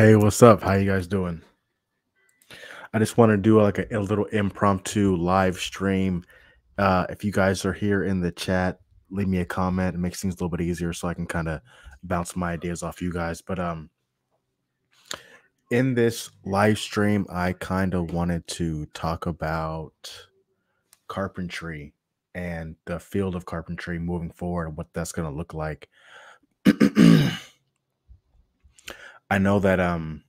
Hey, what's up? How you guys doing? I just want to do like a, a little impromptu live stream. Uh, if you guys are here in the chat, leave me a comment. It makes things a little bit easier so I can kind of bounce my ideas off you guys. But um, in this live stream, I kind of wanted to talk about carpentry and the field of carpentry moving forward and what that's going to look like. I know that um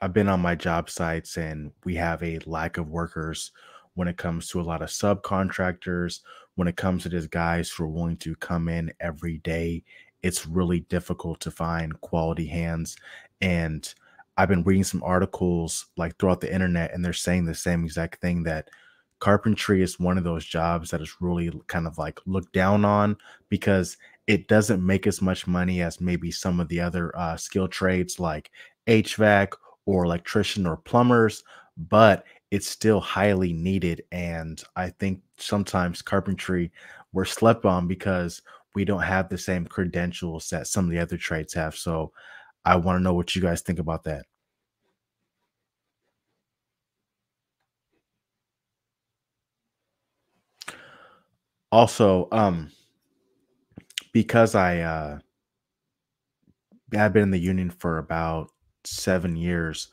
I've been on my job sites and we have a lack of workers when it comes to a lot of subcontractors, when it comes to just guys who are willing to come in every day. It's really difficult to find quality hands. And I've been reading some articles like throughout the internet, and they're saying the same exact thing that carpentry is one of those jobs that is really kind of like looked down on because it doesn't make as much money as maybe some of the other uh, skill trades like HVAC or electrician or plumbers, but it's still highly needed. And I think sometimes carpentry we're slept on because we don't have the same credentials that some of the other trades have. So I want to know what you guys think about that. Also, um, because I uh I've been in the union for about seven years,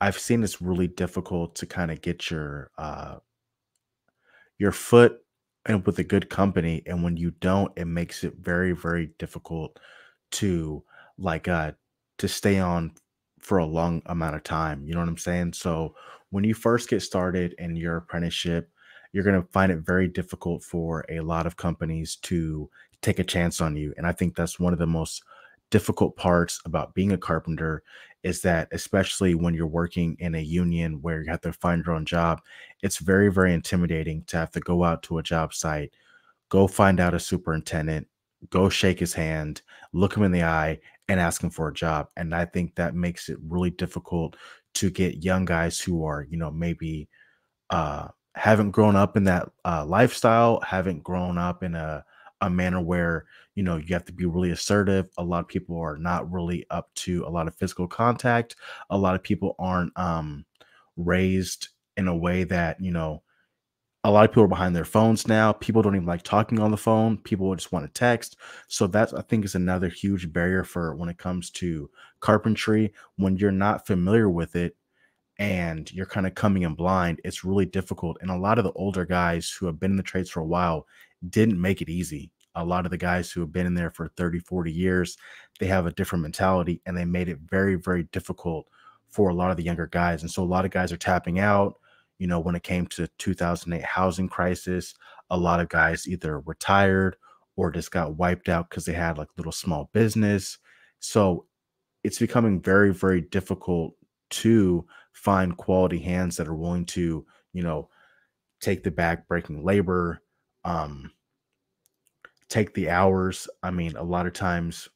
I've seen it's really difficult to kind of get your uh your foot and with a good company. And when you don't, it makes it very, very difficult to like uh to stay on for a long amount of time. You know what I'm saying? So when you first get started in your apprenticeship, you're going to find it very difficult for a lot of companies to take a chance on you. And I think that's one of the most difficult parts about being a carpenter is that especially when you're working in a union where you have to find your own job, it's very very intimidating to have to go out to a job site, go find out a superintendent, go shake his hand, look him in the eye and ask him for a job. And I think that makes it really difficult to get young guys who are, you know, maybe uh haven't grown up in that uh, lifestyle, haven't grown up in a a manner where you know you have to be really assertive. A lot of people are not really up to a lot of physical contact. A lot of people aren't um, raised in a way that you know. A lot of people are behind their phones now. People don't even like talking on the phone. People just want to text. So that's I think is another huge barrier for when it comes to carpentry. When you're not familiar with it, and you're kind of coming in blind, it's really difficult. And a lot of the older guys who have been in the trades for a while didn't make it easy. A lot of the guys who have been in there for 30, 40 years, they have a different mentality and they made it very, very difficult for a lot of the younger guys. And so a lot of guys are tapping out. You know, when it came to 2008 housing crisis, a lot of guys either retired or just got wiped out because they had like little small business. So it's becoming very, very difficult to find quality hands that are willing to, you know, take the back breaking labor, um, take the hours. I mean, a lot of times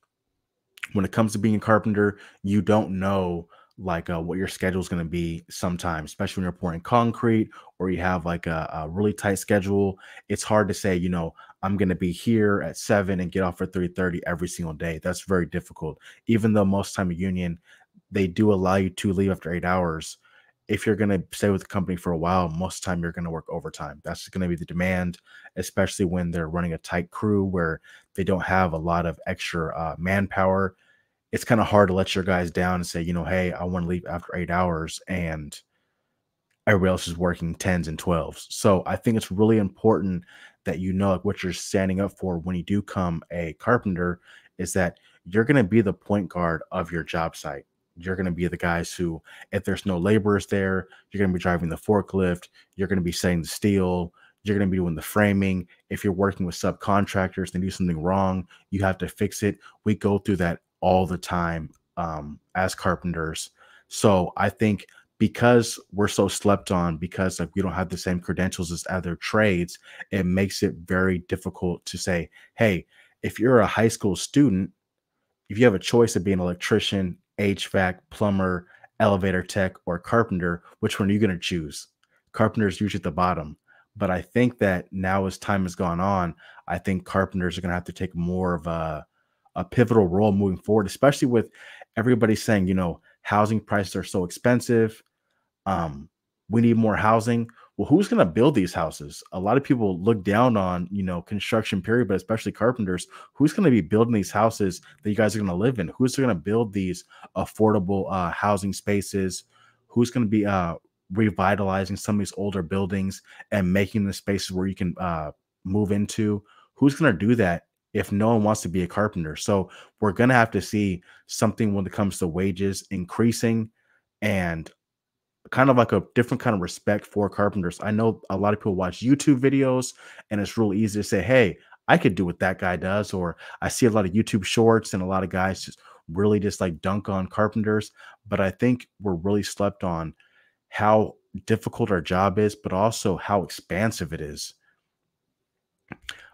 when it comes to being a carpenter, you don't know like uh, what your schedule is going to be sometimes, especially when you're pouring concrete or you have like a, a really tight schedule. It's hard to say, you know, I'm going to be here at seven and get off at 3:30 every single day. That's very difficult. Even though most time a union they do allow you to leave after eight hours. If you're going to stay with the company for a while, most of the time you're going to work overtime. That's going to be the demand, especially when they're running a tight crew where they don't have a lot of extra uh, manpower. It's kind of hard to let your guys down and say, you know, hey, I want to leave after eight hours and everybody else is working 10s and 12s. So I think it's really important that you know like what you're standing up for when you do come a carpenter is that you're going to be the point guard of your job site you're going to be the guys who, if there's no laborers there, you're going to be driving the forklift, you're going to be setting the steel, you're going to be doing the framing. If you're working with subcontractors, and do something wrong, you have to fix it. We go through that all the time um, as carpenters. So I think because we're so slept on, because like we don't have the same credentials as other trades, it makes it very difficult to say, hey, if you're a high school student, if you have a choice of being an electrician, HVAC, plumber, elevator tech, or carpenter, which one are you going to choose? Carpenter is usually at the bottom. But I think that now, as time has gone on, I think carpenters are going to have to take more of a, a pivotal role moving forward, especially with everybody saying, you know, housing prices are so expensive. Um, we need more housing. Well, who's going to build these houses? A lot of people look down on, you know, construction period, but especially carpenters. Who's going to be building these houses that you guys are going to live in? Who's going to build these affordable uh, housing spaces? Who's going to be uh, revitalizing some of these older buildings and making the spaces where you can uh, move into? Who's going to do that if no one wants to be a carpenter? So we're going to have to see something when it comes to wages increasing and kind of like a different kind of respect for carpenters. I know a lot of people watch YouTube videos and it's real easy to say, hey, I could do what that guy does. Or I see a lot of YouTube shorts and a lot of guys just really just like dunk on carpenters. But I think we're really slept on how difficult our job is, but also how expansive it is.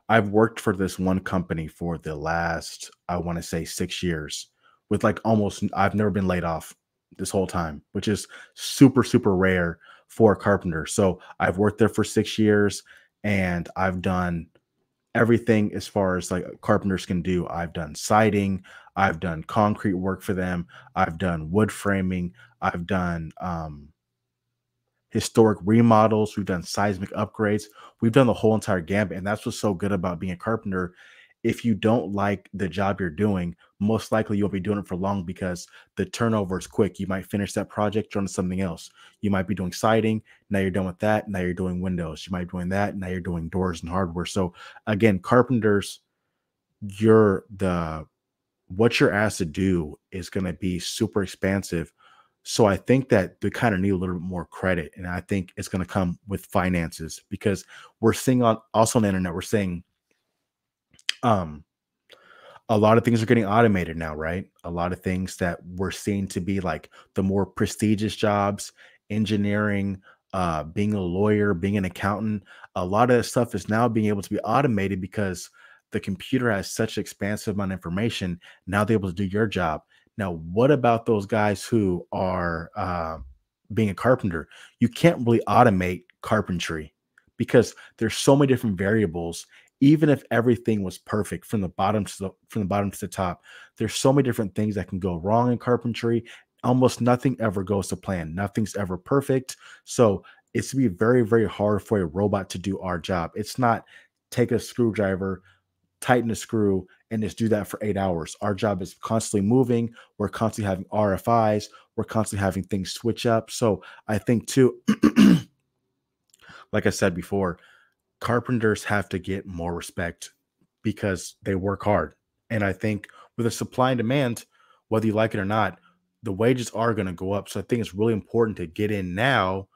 I've worked for this one company for the last, I want to say, six years with like almost, I've never been laid off this whole time, which is super, super rare for a carpenter. So I've worked there for six years and I've done everything as far as like carpenters can do. I've done siding, I've done concrete work for them, I've done wood framing, I've done um, historic remodels, we've done seismic upgrades, we've done the whole entire gambit. And that's what's so good about being a carpenter if you don't like the job you're doing, most likely you'll be doing it for long because the turnover is quick. You might finish that project, turn to something else. You might be doing siding, now you're done with that. Now you're doing windows. You might be doing that, now you're doing doors and hardware. So again, carpenters, you're the what you're asked to do is going to be super expansive. So I think that they kind of need a little bit more credit, and I think it's going to come with finances because we're seeing on also on the internet, we're saying um a lot of things are getting automated now, right? A lot of things that were seen to be like the more prestigious jobs, engineering, uh, being a lawyer, being an accountant, a lot of that stuff is now being able to be automated because the computer has such expansive amount of information. Now they're able to do your job. Now, what about those guys who are uh, being a carpenter? You can't really automate carpentry because there's so many different variables even if everything was perfect from the bottom to the from the bottom to the top there's so many different things that can go wrong in carpentry. Almost nothing ever goes to plan. Nothing's ever perfect. So it's to be very very hard for a robot to do our job. It's not take a screwdriver tighten a screw and just do that for eight hours. Our job is constantly moving. We're constantly having rfis we're constantly having things switch up. So i think too like i said before carpenters have to get more respect because they work hard. And I think with a supply and demand, whether you like it or not, the wages are going to go up. So I think it's really important to get in now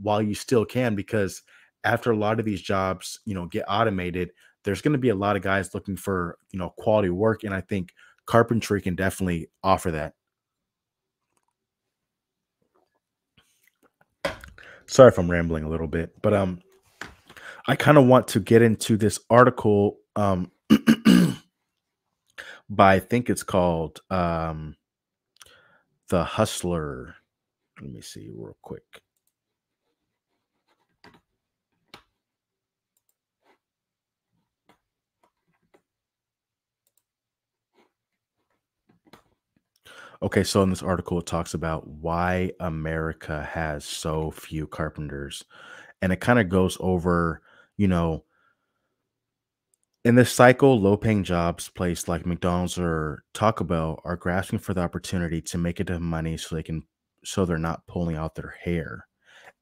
while you still can, because after a lot of these jobs, you know, get automated, there's going to be a lot of guys looking for, you know, quality work. And I think carpentry can definitely offer that. Sorry if I'm rambling a little bit, but um, I kind of want to get into this article um, by I think it's called um, The Hustler. Let me see real quick. Okay, so in this article, it talks about why America has so few carpenters. And it kind of goes over you know, in this cycle, low paying jobs placed like McDonald's or Taco Bell are grasping for the opportunity to make enough money so they can so they're not pulling out their hair.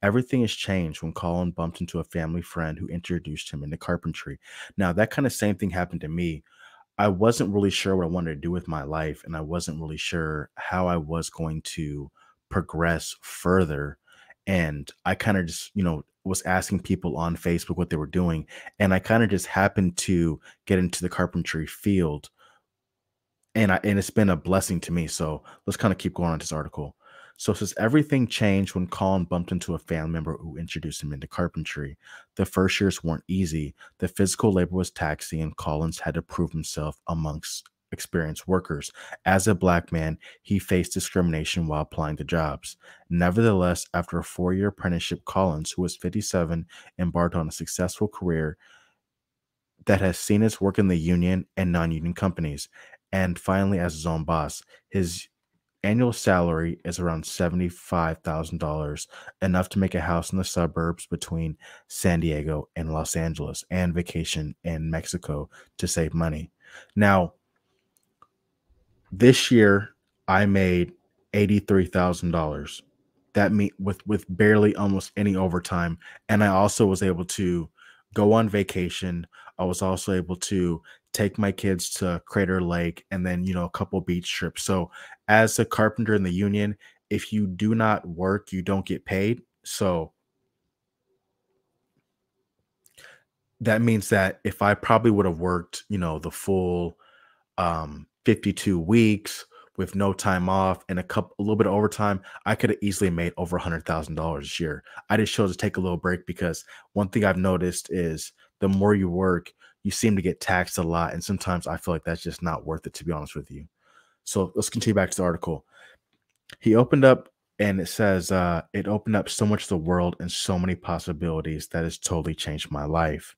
Everything has changed when Colin bumped into a family friend who introduced him into carpentry. Now, that kind of same thing happened to me. I wasn't really sure what I wanted to do with my life, and I wasn't really sure how I was going to progress further. And I kind of just, you know, was asking people on Facebook what they were doing, and I kind of just happened to get into the carpentry field, and I and it's been a blessing to me. So let's kind of keep going on this article. So it says everything changed when Colin bumped into a family member who introduced him into carpentry. The first years weren't easy. The physical labor was taxing, and Collins had to prove himself amongst experienced workers. As a black man, he faced discrimination while applying to jobs. Nevertheless, after a four year apprenticeship, Collins, who was 57, embarked on a successful career that has seen his work in the union and non union companies, and finally as his own boss. His annual salary is around $75,000, enough to make a house in the suburbs between San Diego and Los Angeles and vacation in Mexico to save money. Now, this year I made $83,000. That mean with with barely almost any overtime and I also was able to go on vacation. I was also able to take my kids to Crater Lake and then, you know, a couple beach trips. So, as a carpenter in the union, if you do not work, you don't get paid. So, that means that if I probably would have worked, you know, the full um 52 weeks with no time off and a couple a little bit of overtime, I could have easily made over a hundred thousand dollars this year. I just chose to take a little break because one thing I've noticed is the more you work, you seem to get taxed a lot. And sometimes I feel like that's just not worth it, to be honest with you. So let's continue back to the article. He opened up and it says, uh, it opened up so much of the world and so many possibilities that has totally changed my life.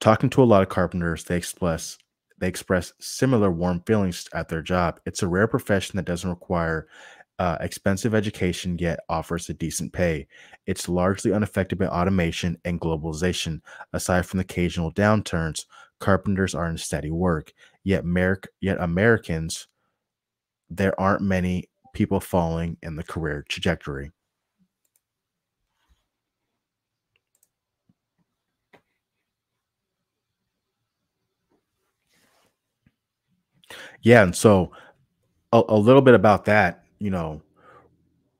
Talking to a lot of carpenters, they express they express similar warm feelings at their job. It's a rare profession that doesn't require uh, expensive education yet offers a decent pay. It's largely unaffected by automation and globalization. Aside from occasional downturns, carpenters are in steady work. Yet, Mer- yet Americans, there aren't many people falling in the career trajectory. Yeah, and so a, a little bit about that, you know,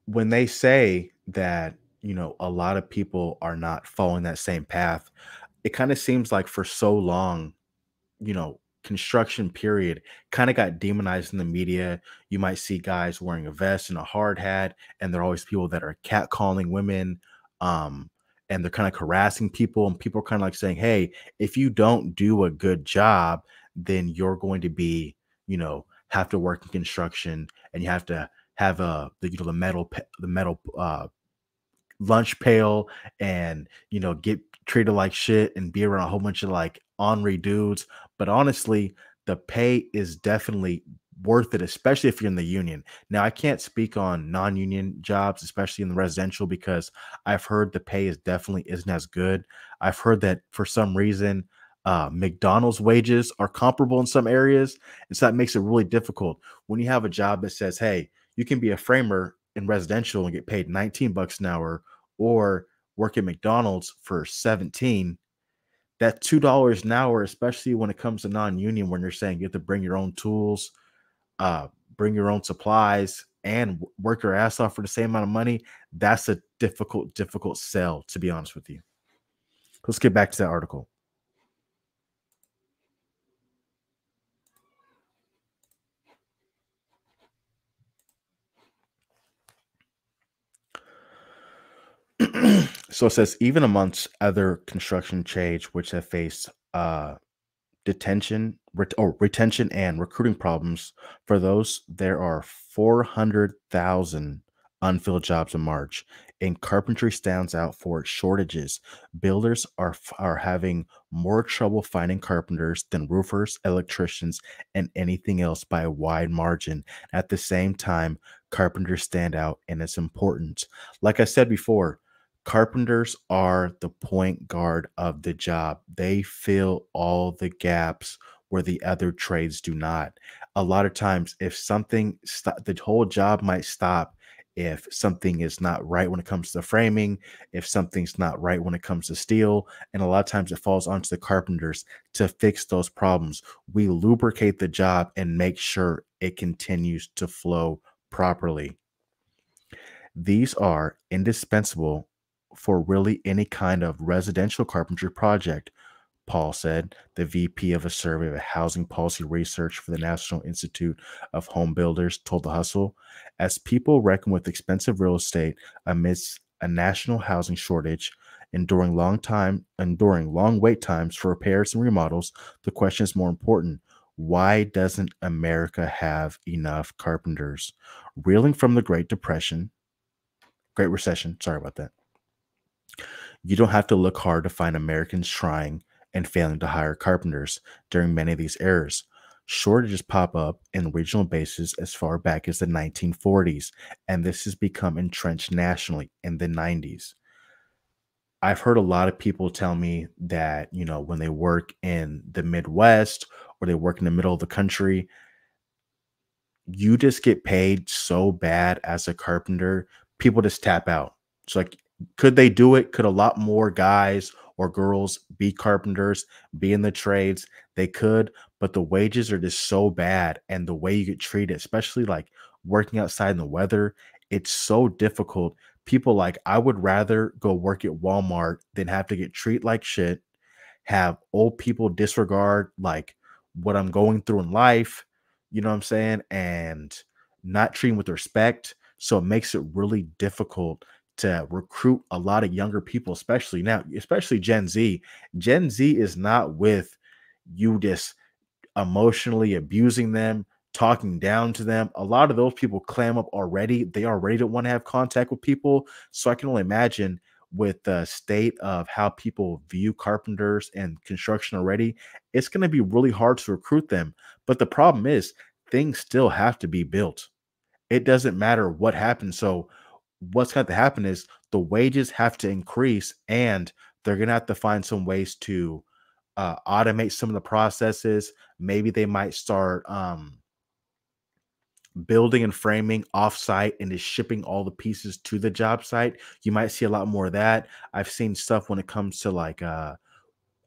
when they say that, you know, a lot of people are not following that same path, it kind of seems like for so long, you know, construction period kind of got demonized in the media. You might see guys wearing a vest and a hard hat, and there are always people that are catcalling women. Um, and they're kind of harassing people, and people are kind of like saying, Hey, if you don't do a good job, then you're going to be, you know, have to work in construction and you have to have a the you know the metal the metal uh lunch pail and you know get treated like shit and be around a whole bunch of like ornery dudes. But honestly the pay is definitely worth it especially if you're in the union. Now i can't speak on non-union jobs especially in the residential because i've heard the pay is definitely isn't as good. I've heard that for some reason uh, mcdonald's wages are comparable in some areas and so that makes it really difficult. When you have a job that says hey you can be a framer in residential and get paid 19 bucks an hour or work at McDonald's for 17 that two dollars an hour especially when it comes to non-union when you're saying you have to bring your own tools uh bring your own supplies and work your ass off for the same amount of money that's a difficult difficult sell to be honest with you. Let's get back to that article so it says even amongst other construction trades which have faced uh, detention ret- or retention and recruiting problems for those there are 400,000 unfilled jobs in March and carpentry stands out for shortages. Builders are are having more trouble finding carpenters than roofers electricians and anything else by a wide margin. At the same time carpenters stand out in its importance like i said before carpenters are the point guard of the job. They fill all the gaps where the other trades do not. A lot of times, if something, st- the whole job might stop if something is not right when it comes to framing, if something's not right when it comes to steel. And a lot of times it falls onto the carpenters to fix those problems. We lubricate the job and make sure it continues to flow properly. These are indispensable for really any kind of residential carpentry project, Paul said, the VP of a survey of housing policy research for the National Institute of Home Builders told The Hustle. As people reckon with expensive real estate amidst a national housing shortage, enduring long time enduring long wait times for repairs and remodels, the question is more important. Why doesn't America have enough carpenters? Reeling from the Great Depression, Great Recession, sorry about that you don't have to look hard to find Americans trying and failing to hire carpenters during many of these eras. shortages pop up in regional bases as far back as the 1940s, and this has become entrenched nationally in the 90s. I've heard a lot of people tell me that, you know, when they work in the Midwest or they work in the middle of the country, you just get paid so bad as a carpenter, people just tap out. It's like, could they do it? Could a lot more guys or girls be carpenters, be in the trades? They could, but the wages are just so bad. And the way you get treated, especially like working outside in the weather, it's so difficult people like I would rather go work at Walmart than have to get treated like shit, have old people disregard like what I'm going through in life, you know what I'm saying, and not treating with respect. So it makes it really difficult to recruit a lot of younger people, especially now, especially Gen Z. Gen Z is not with you just emotionally abusing them, talking down to them. A lot of those people clam up already. They already don't want to have contact with people. So I can only imagine with the state of how people view carpenters and construction already, it's going to be really hard to recruit them. But the problem is, things still have to be built. It doesn't matter what happens. So, what's going to happen is the wages have to increase and they're going to have to find some ways to uh, automate some of the processes. Maybe they might start um, building and framing offsite and is shipping all the pieces to the job site. You might see a lot more of that. I've seen stuff when it comes to like uh,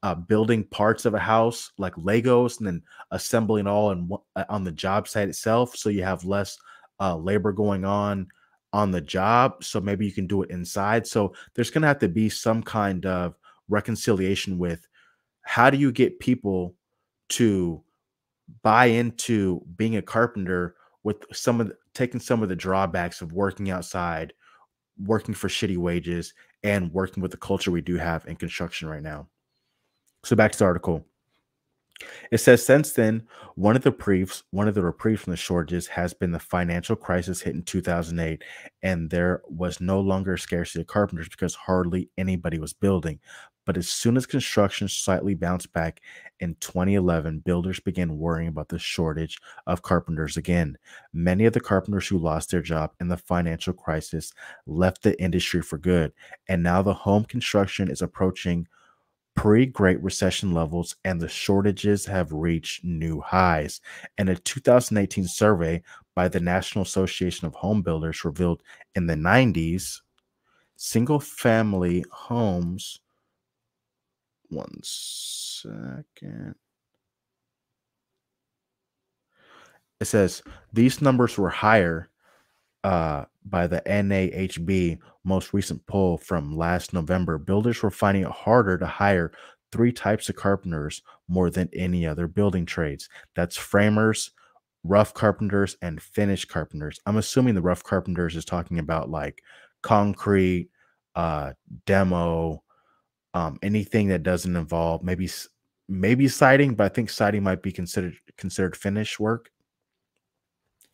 uh building parts of a house like Legos and then assembling all in uh, on the job site itself, so you have less uh, labor going on on the job. So maybe you can do it inside. So there's going to have to be some kind of reconciliation with how do you get people to buy into being a carpenter with some of the, taking some of the drawbacks of working outside, working for shitty wages, and working with the culture we do have in construction right now. So back to the article. It says since then, one of the reprieves, one of the reprieves from the shortages has been the financial crisis hit in 2008, and there was no longer scarcity of carpenters because hardly anybody was building. But as soon as construction slightly bounced back in 2011, builders began worrying about the shortage of carpenters again. Many of the carpenters who lost their job in the financial crisis left the industry for good, and now the home construction is approaching pre Great Recession levels, and the shortages have reached new highs. And a 2018 survey by the National Association of Home Builders revealed in the 90s, single family homes one second. It says these numbers were higher uh, by the NAHB most recent poll from last November. Builders were finding it harder to hire three types of carpenters more than any other building trades. That's framers, rough carpenters, and finish carpenters. I'm assuming the rough carpenters is talking about like concrete, uh, demo, um, anything that doesn't involve maybe maybe siding, but I think siding might be considered considered finish work.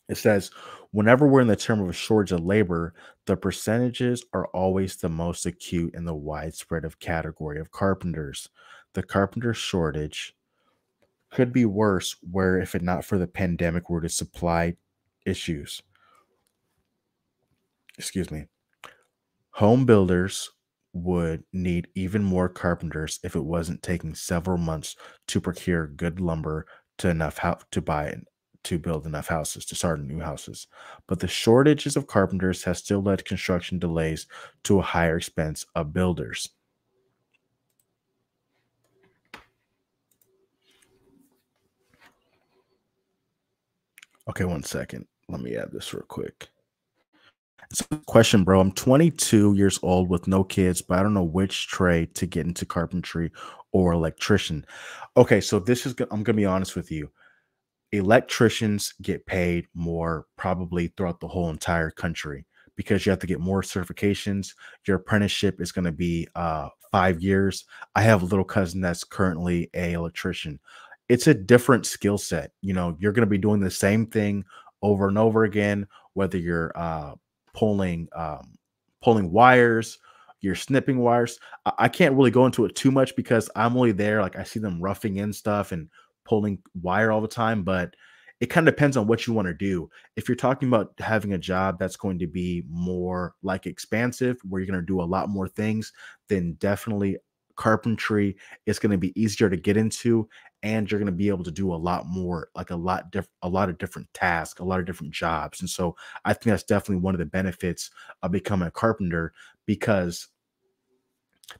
It says, whenever we're in the term of a shortage of labor, the percentages are always the most acute in the widespread of category of carpenters. The carpenter shortage could be worse where if it not for the pandemic were to supply issues. Excuse me. Home builders would need even more carpenters if it wasn't taking several months to procure good lumber to enough how to buy to build enough houses to start new houses. But the shortages of carpenters has still led construction delays to a higher expense of builders. Okay, one second. Let me add this real quick. It's a question, bro. I'm 22 years old with no kids, but I don't know which trade to get into carpentry or electrician. Okay, so this is I'm gonna be honest with you. Electricians get paid more probably throughout the whole entire country because you have to get more certifications. Your apprenticeship is going to be uh, five years. I have a little cousin that's currently a electrician. It's a different skill set. You know, you're going to be doing the same thing over and over again, whether you're uh, pulling um, pulling wires, you're snipping wires. I, I can't really go into it too much because I'm only there. Like I see them roughing in stuff and pulling wire all the time, but it kind of depends on what you want to do. If you're talking about having a job that's going to be more like expansive, where you're going to do a lot more things, then definitely carpentry is going to be easier to get into and you're going to be able to do a lot more like a lot diff- a lot of different tasks a lot of different jobs and so i think that's definitely one of the benefits of becoming a carpenter because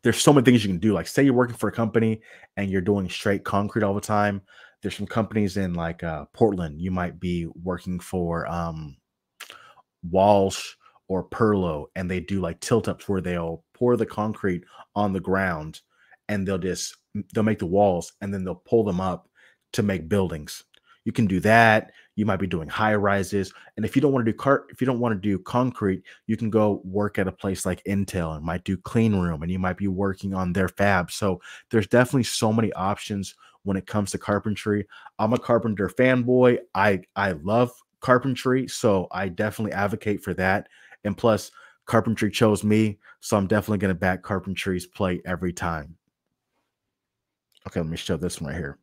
there's so many things you can do like say you're working for a company and you're doing straight concrete all the time there's some companies in like uh, Portland. You might be working for um, Walsh or Perlo, and they do like tilt ups where they'll pour the concrete on the ground, and they'll just they'll make the walls, and then they'll pull them up to make buildings. You can do that. You might be doing high rises, and if you don't want to do car, if you don't want to do concrete, you can go work at a place like Intel and might do clean room, and you might be working on their fab. So there's definitely so many options when it comes to carpentry. I'm a carpenter fanboy. I I love carpentry, so I definitely advocate for that. And plus, carpentry chose me, so I'm definitely going to back carpentry's play every time. Okay, let me show this one right here.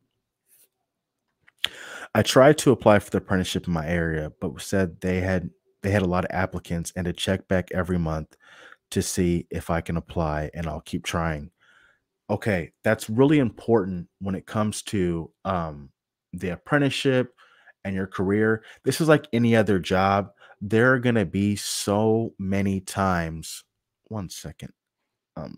I tried to apply for the apprenticeship in my area, but said they had they had a lot of applicants and to check back every month to see if I can apply and I'll keep trying. Okay, that's really important when it comes to um, the apprenticeship and your career. This is like any other job. There are going to be so many times. One second. Um,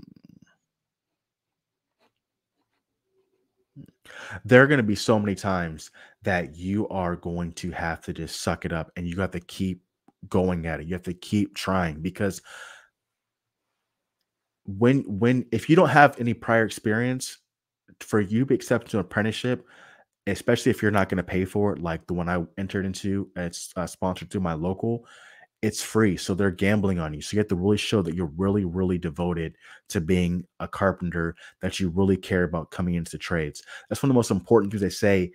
there are going to be so many times that you are going to have to just suck it up and you have to keep going at it. You have to keep trying because when when if you don't have any prior experience for you to be accepted to an apprenticeship especially if you're not going to pay for it like the one i entered into it's uh, sponsored through my local it's free so they're gambling on you so you have to really show that you're really really devoted to being a carpenter that you really care about coming into trades that's one of the most important things they say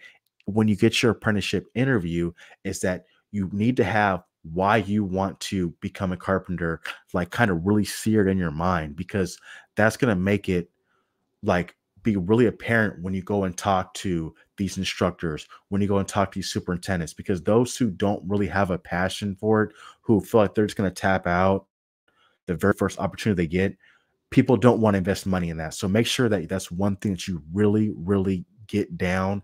when you get your apprenticeship interview is that you need to have why you want to become a carpenter like kind of really seared in your mind because that's going to make it like be really apparent when you go and talk to these instructors when you go and talk to these superintendents because those who don't really have a passion for it who feel like they're just going to tap out the very first opportunity they get people don't want to invest money in that. So make sure that that's one thing that you really really get down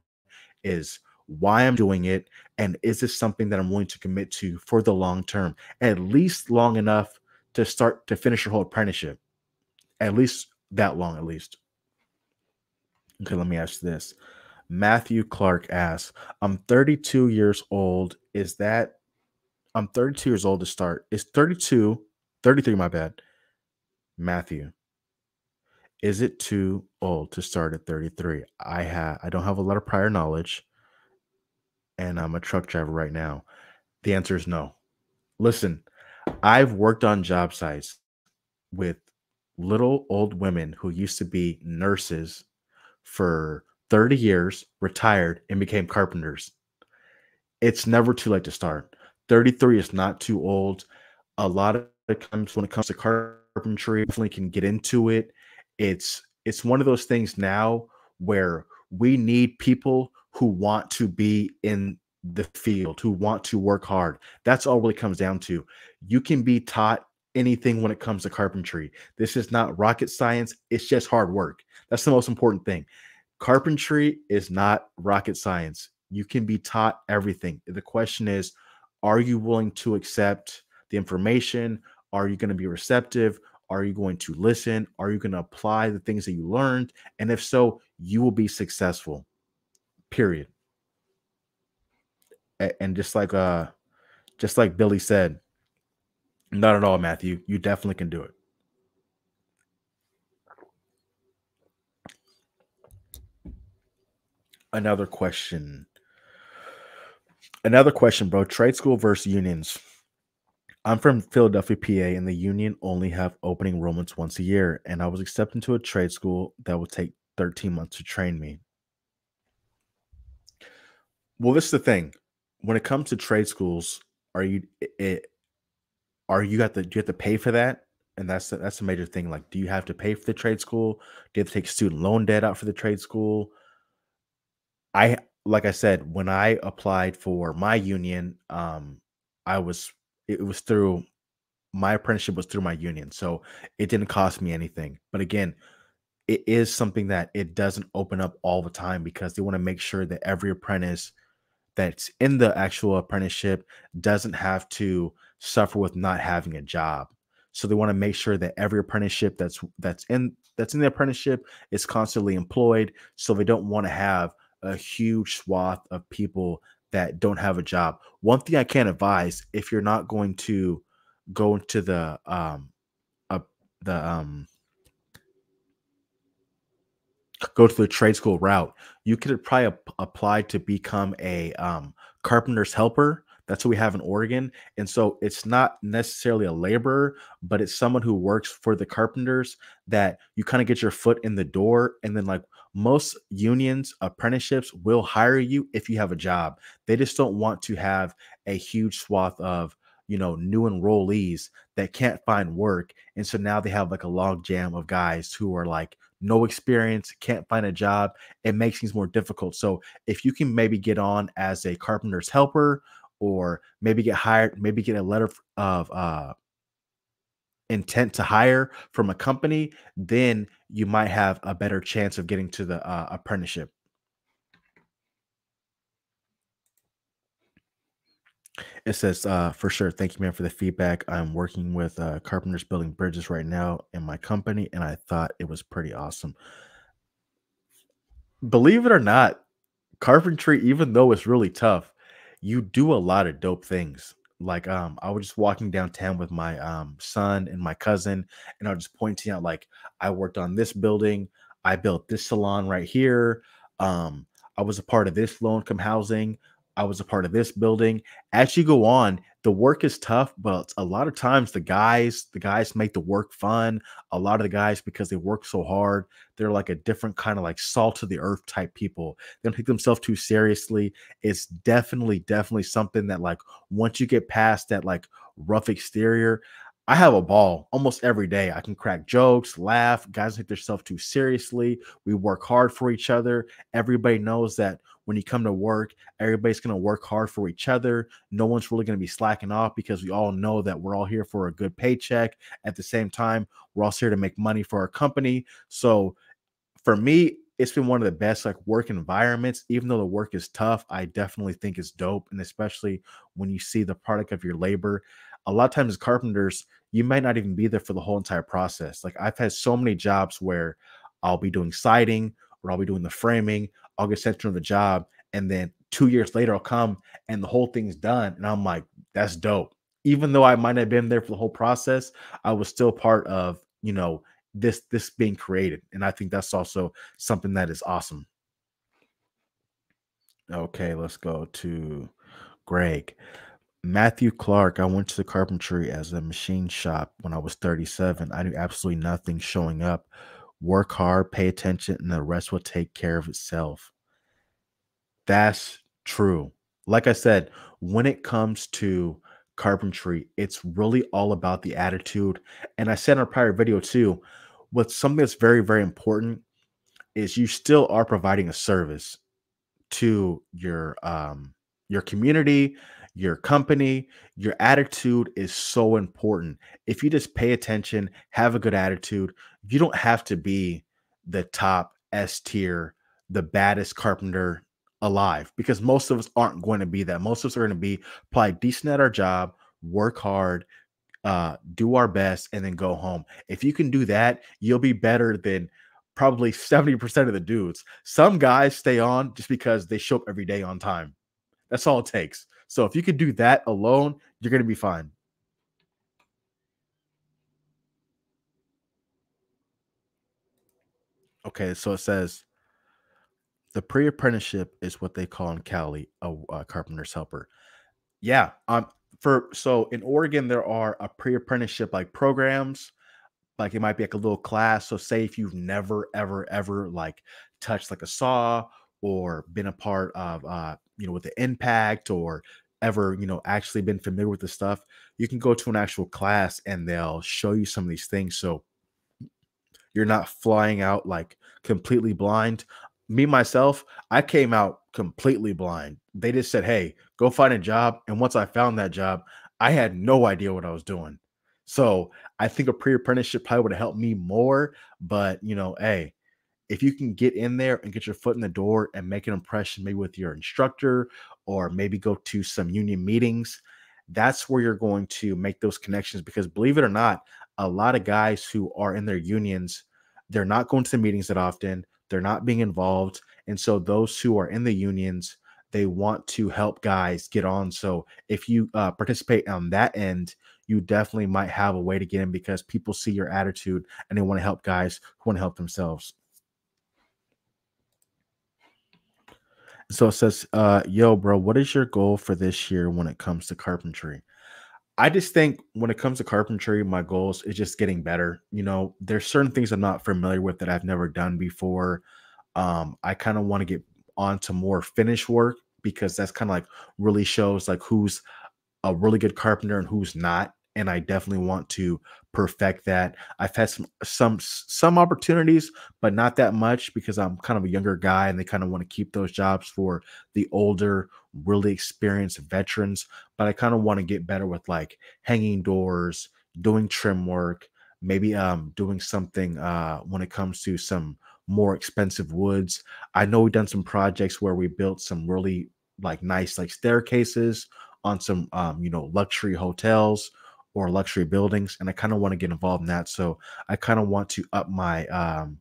is why I'm doing it, and is this something that I'm willing to commit to for the long term, at least long enough to start to finish your whole apprenticeship, at least that long, at least. Okay, let me ask this. Matthew Clark asks, I'm 32 years old. Is that I'm 32 years old to start? Is 32, 33, my bad. Matthew, is it too old to start at 33? I have I don't have a lot of prior knowledge and I'm a truck driver right now? The answer is no. Listen, I've worked on job sites with little old women who used to be nurses for 30 years, retired, and became carpenters. It's never too late to start. 33 is not too old. A lot of times when it comes to carpentry, definitely can get into it. It's it's one of those things now where we need people who want to be in the field, who want to work hard. That's all really comes down to. You can be taught anything when it comes to carpentry. This is not rocket science, it's just hard work. That's the most important thing. Carpentry is not rocket science. You can be taught everything. The question is, are you willing to accept the information? Are you going to be receptive? Are you going to listen? Are you going to apply the things that you learned? And if so, you will be successful period. And just like uh just like Billy said, not at all, Matthew. You definitely can do it. Another question. Another question, bro. Trade school versus unions. I'm from Philadelphia, PA, and the union only have opening enrollments once a year. And I was accepted into a trade school that would take 13 months to train me. Well, this is the thing. When it comes to trade schools, are you it, are you have to do you have to pay for that? And that's the, that's a major thing. Like, do you have to pay for the trade school? Do you have to take student loan debt out for the trade school? I like I said, when I applied for my union, um, I was it was through my apprenticeship was through my union, so it didn't cost me anything. But again, it is something that it doesn't open up all the time because they want to make sure that every apprentice that's in the actual apprenticeship doesn't have to suffer with not having a job. So they want to make sure that every apprenticeship that's that's in that's in the apprenticeship is constantly employed. So they don't want to have a huge swath of people that don't have a job. One thing I can advise if you're not going to go into the um uh, the um go to the trade school route, you could probably ap- apply to become a um, carpenter's helper. That's what we have in Oregon. And so it's not necessarily a laborer, but it's someone who works for the carpenters that you kind of get your foot in the door. And then, like most unions, apprenticeships will hire you if you have a job. They just don't want to have a huge swath of you know, new enrollees that can't find work. And so now they have like a log jam of guys who are like no experience, can't find a job. It makes things more difficult. So if you can maybe get on as a carpenter's helper or maybe get hired, maybe get a letter of uh intent to hire from a company, then you might have a better chance of getting to the uh, apprenticeship. It says, uh, for sure. Thank you, man, for the feedback. I'm working with uh, carpenters building bridges right now in my company, and I thought it was pretty awesome. Believe it or not, carpentry, even though it's really tough, you do a lot of dope things. Like, um, I was just walking downtown with my um son and my cousin, and I was just pointing out, like, I worked on this building, I built this salon right here. Um, I was a part of this low income housing. I was a part of this building. As you go on, the work is tough, but a lot of times the guys, the guys make the work fun. A lot of the guys, because they work so hard, they're like a different kind of like salt to the earth type people. They don't take themselves too seriously. It's definitely, definitely something that like once you get past that like rough exterior, I have a ball almost every day. I can crack jokes, laugh. Guys take themselves too seriously. We work hard for each other. Everybody knows that when you come to work, everybody's going to work hard for each other. No one's really going to be slacking off because we all know that we're all here for a good paycheck. At the same time, we're all here to make money for our company. So for me, it's been one of the best like work environments even though the work is tough i definitely think it's dope and especially when you see the product of your labor a lot of times carpenters you might not even be there for the whole entire process. Like I've had so many jobs where I'll be doing siding or I'll be doing the framing, I'll get sent to the job, and then two years later I'll come and the whole thing's done. And I'm like, that's dope. Even though I might have been there for the whole process, I was still part of, you know, this this being created. And I think that's also something that is awesome. Okay, let's go to Greg. Matthew Clark, I went to the carpentry as a machine shop when I was 37. I knew absolutely nothing showing up. Work hard, pay attention, and the rest will take care of itself. That's true. Like I said, when it comes to carpentry, it's really all about the attitude. And I said in a prior video too, what's something that's very, very important is you still are providing a service to your um your community, your company, your attitude is so important. If you just pay attention, have a good attitude, you don't have to be the top S tier, the baddest carpenter alive because most of us aren't going to be that. Most of us are going to be probably decent at our job, work hard, uh, do our best, and then go home. If you can do that, you'll be better than probably 70% of the dudes. Some guys stay on just because they show up every day on time. That's all it takes. So if you could do that alone, you're going to be fine. Okay, so it says the pre-apprenticeship is what they call in Cali a, a carpenter's helper. Yeah, um, for so in Oregon there are a pre-apprenticeship like programs, like it might be like a little class. So say if you've never ever ever like touched like a saw or been a part of uh you know with the impact or ever you know actually been familiar with the stuff you can go to an actual class and they'll show you some of these things so you're not flying out like completely blind me myself i came out completely blind. They just said, "Hey, go find a job." And once I found that job, I had no idea what I was doing. So I think a pre-apprenticeship probably would have helped me more. But you know, hey, if you can get in there and get your foot in the door and make an impression, maybe with your instructor or maybe go to some union meetings, that's where you're going to make those connections. Because believe it or not, a lot of guys who are in their unions, they're not going to the meetings that often, they're not being involved. And so those who are in the unions, they want to help guys get on. So if you uh, participate on that end, you definitely might have a way to get in because people see your attitude and they want to help guys who want to help themselves. So it says, uh, yo, bro, what is your goal for this year when it comes to carpentry? I just think when it comes to carpentry, my goals is just getting better. You know, there's certain things I'm not familiar with that I've never done before. Um, I kind of want to get on to more finish work because that's kind of like really shows like who's a really good carpenter and who's not and I definitely want to perfect that. I've had some some some opportunities, but not that much because I'm kind of a younger guy and they kind of want to keep those jobs for the older, really experienced veterans. But I kind of want to get better with like hanging doors, doing trim work, maybe um doing something uh when it comes to some more expensive woods. I know we've done some projects where we built some really like nice like staircases on some um you know luxury hotels or luxury buildings and i kind of want to get involved in that so i kind of want to up my um,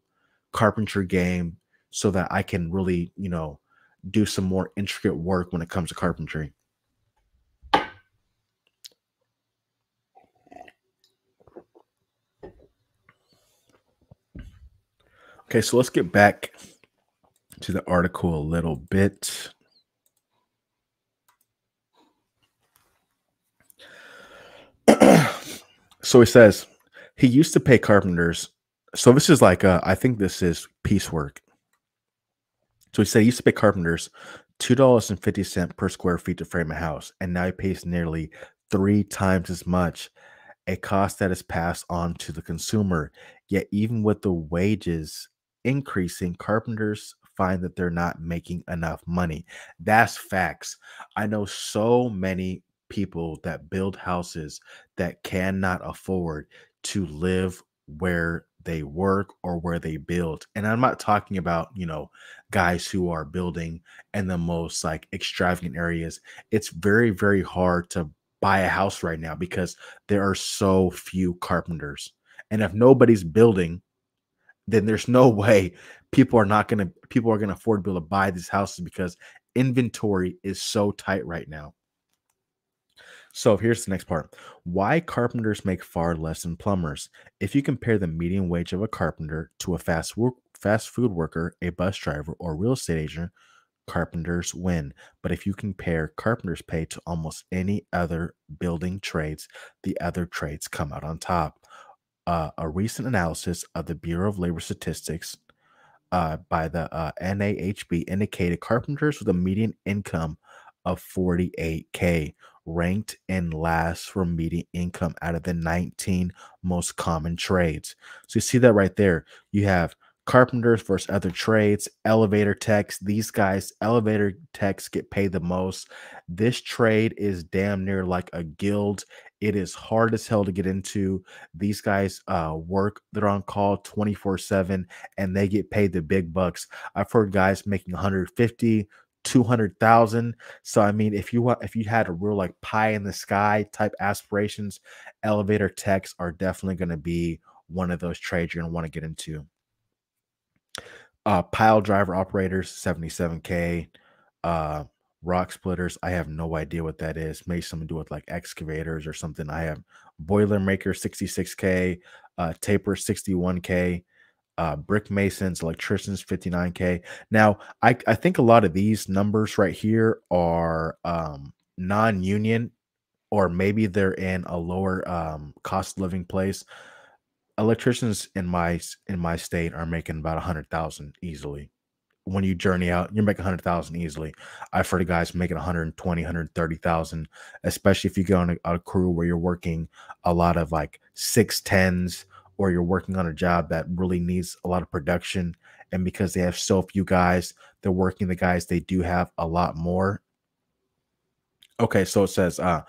carpentry game so that i can really you know do some more intricate work when it comes to carpentry. Okay so let's get back to the article a little bit so he says he used to pay carpenters. So this is like uh, I think this is piecework. So he said he used to pay carpenters two dollars and fifty cent per square feet to frame a house, and now he pays nearly three times as much, a cost that is passed on to the consumer. Yet even with the wages increasing, carpenters find that they're not making enough money. That's facts. I know so many people that build houses that cannot afford to live where they work or where they build. And I'm not talking about, you know, guys who are building in the most like extravagant areas. It's very, very hard to buy a house right now because there are so few carpenters. And if nobody's building, then there's no way people are not going to people are going to afford to be able to buy these houses because inventory is so tight right now. So here's the next part. Why carpenters make far less than plumbers? If you compare the median wage of a carpenter to a fast work, fast food worker, a bus driver, or real estate agent, carpenters win. But if you compare carpenters' pay to almost any other building trades, the other trades come out on top. Uh, a recent analysis of the Bureau of Labor Statistics uh, by the uh, NAHB indicated carpenters with a median income of 48K, ranked in last for median income out of the 19 most common trades. So you see that right there. You have carpenters versus other trades, elevator techs. These guys, elevator techs, get paid the most. This trade is damn near like a guild. It is hard as hell to get into. These guys uh, work, they're on call 24 7 and they get paid the big bucks. I've heard guys making 150, 200,000. So I mean, if you want if you had a real like pie in the sky type aspirations, elevator techs are definitely going to be one of those trades you're going to want to get into. Uh pile driver operators 77k. Uh rock splitters, I have no idea what that is. Maybe something to do with like excavators or something. I have boiler maker 66k, uh taper 61k uh, brick masons, electricians, 59k. Now, I, I think a lot of these numbers right here are um, non-union, or maybe they're in a lower um, cost living place. Electricians in my in my state are making about a hundred thousand easily. When you journey out, you're making a hundred thousand easily. I've heard of guys making 120, 130,000, especially if you go on a, a crew where you're working a lot of like six tens or you're working on a job that really needs a lot of production and because they have so few guys they're working the guys they do have a lot more. Okay so it says uh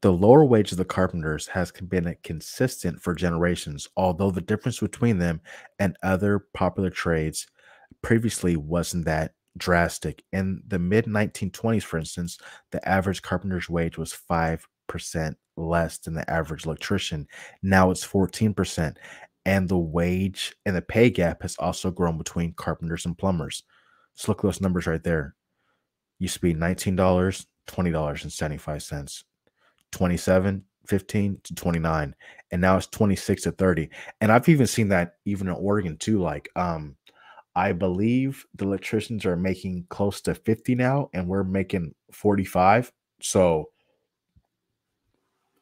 the lower wage of the carpenters has been consistent for generations although the difference between them and other popular trades previously wasn't that drastic. In the mid 1920s for instance the average carpenter's wage was 5% less than the average electrician now it's 14% and the wage and the pay gap has also grown between carpenters and plumbers. So look at those numbers right there. Used to be $19, $20.75, 27, 15 to 29, and now it's 26 to 30. And I've even seen that even in Oregon too. Like, um, I believe the electricians are making close to 50 now, and we're making 45. So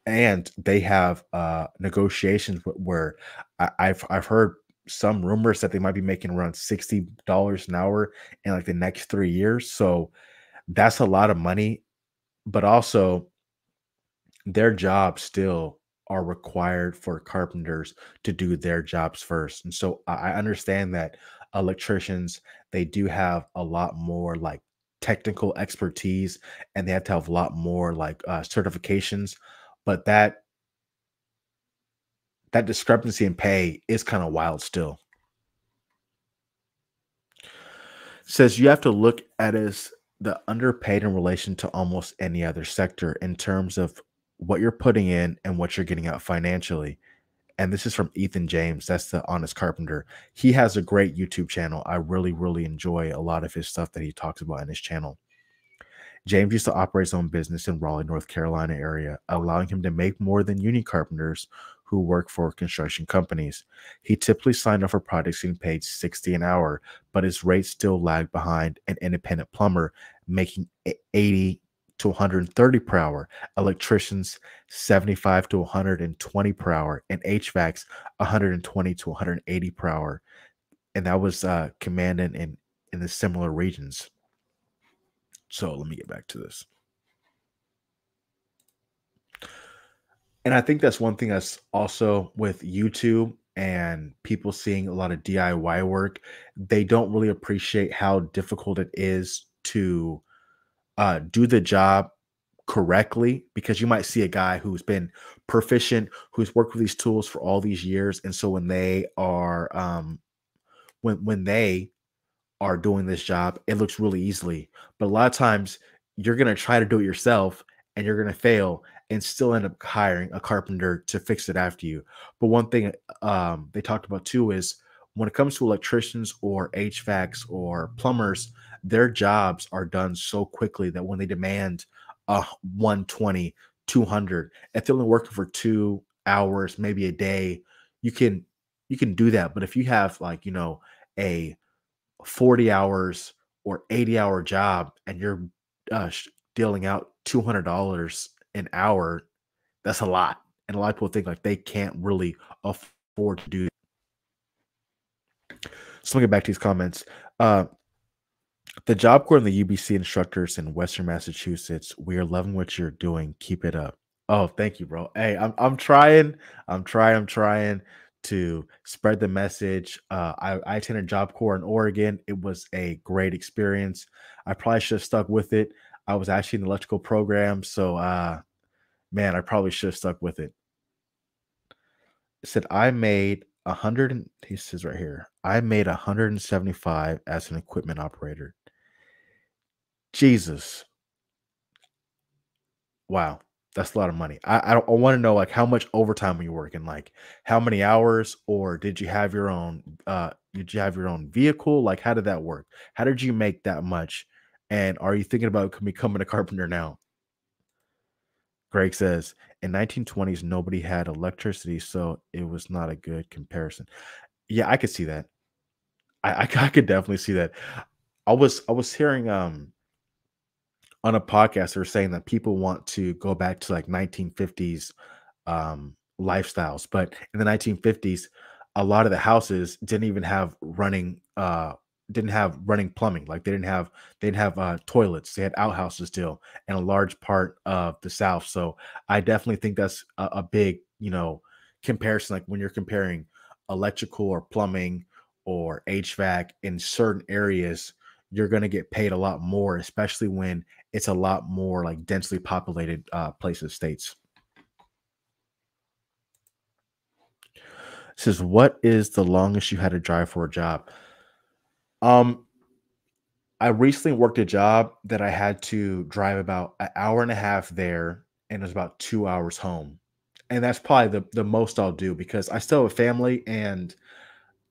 and they have uh negotiations where I, have I've heard some rumors that they might be making around sixty dollars an hour in like the next three years. So that's a lot of money, but also their jobs still are required for carpenters to do their jobs first. And so I understand that electricians they do have a lot more like technical expertise and they have to have a lot more like uh, certifications but that that discrepancy in pay is kind of wild still. Says you have to look at as the underpaid in relation to almost any other sector in terms of what you're putting in and what you're getting out financially. And this is from Ethan James. That's the Honest Carpenter. He has a great YouTube channel. I really, really enjoy a lot of his stuff that he talks about in his channel. James used to operate his own business in Raleigh, North Carolina area, allowing him to make more than union carpenters who work for construction companies. He typically signed off for projects getting paid 60 an hour, but his rate still lagged behind an independent plumber making 80 to 130 per hour, electricians 75 to 120 per hour, and HVACs 120 to 180 per hour. And that was uh, in, in the similar regions. So let me get back to this. And I think that's one thing that's also with YouTube and people seeing a lot of DIY work, they don't really appreciate how difficult it is to uh, do the job correctly because you might see a guy who's been proficient, who's worked with these tools for all these years, and so when they are um, when when they are doing this job, it looks really easily. But a lot of times you're going to try to do it yourself and you're going to fail and still end up hiring a carpenter to fix it after you. But one thing um, they talked about too is when it comes to electricians or HVACs or plumbers, their jobs are done so quickly that when they demand a 120, 200, if they're only working for two hours, maybe a day, you can you can do that. But if you have like you know a 40 hours or 80 hour job and you're uh, dealing out $200 an hour, that's a lot. And a lot of people think like they can't really afford to do that. So let me get back to these comments. Uh, the Job Corps and the UBC instructors in Western Massachusetts, we are loving what you're doing. Keep it up. Oh, thank you, bro. Hey, I'm I'm trying. I'm trying. I'm trying to spread the message. Uh, I, I attended Job Corps in Oregon. It was a great experience. I probably should have stuck with it. I was actually in the electrical program, so uh, man, I probably should have stuck with it. it said I made a hundred and he says right here, I made 175 as an equipment operator. Jesus. Wow that's a lot of money. I I, I want to know like how much overtime were you working? Like how many hours, or did you have your own? Uh, did you have your own vehicle? Like how did that work? How did you make that much? And are you thinking about becoming a carpenter now? Greg says in 1920s nobody had electricity, so it was not a good comparison. Yeah, I could see that. I, I, I could definitely see that. I was I was hearing um on a podcast they're saying that people want to go back to like 1950s um, lifestyles but in the 1950s a lot of the houses didn't even have running uh didn't have running plumbing like they didn't have they didn't have uh toilets they had outhouses still in a large part of the south so i definitely think that's a, a big you know comparison like when you're comparing electrical or plumbing or HVAC in certain areas, you're going to get paid a lot more, especially when it's a lot more like densely populated uh, places, states. Says, what is the longest you had to drive for a job? Um, I recently worked a job that I had to drive about an hour and a half there, and it was about two hours home. And that's probably the, the most I'll do because I still have a family and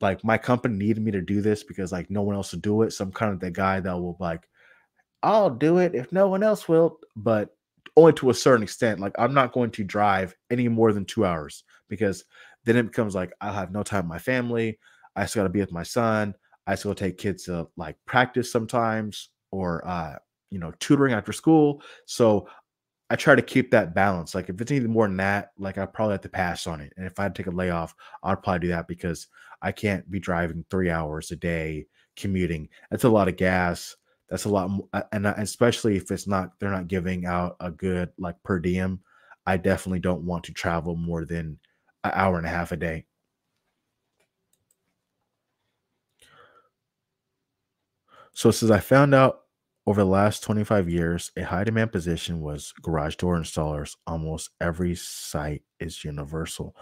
like my company needed me to do this because like no one else would do it. So I'm kind of the guy that will like, I'll do it if no one else will, but only to a certain extent. Like I'm not going to drive any more than two hours because then it becomes like I'll have no time with my family. I still got to be with my son. I still take kids to like practice sometimes or uh, you know, tutoring after school. So I try to keep that balance. Like if it's anything more than that, like I probably have to pass on it. And if I take a layoff, I'd probably do that because I can't be driving three hours a day commuting. That's a lot of gas. That's a lot, and especially if it's not, they're not giving out a good like per diem. I definitely don't want to travel more than an hour and a half a day. So says I found out over the last 25 years, a high demand position was garage door installers. Almost every site is universal.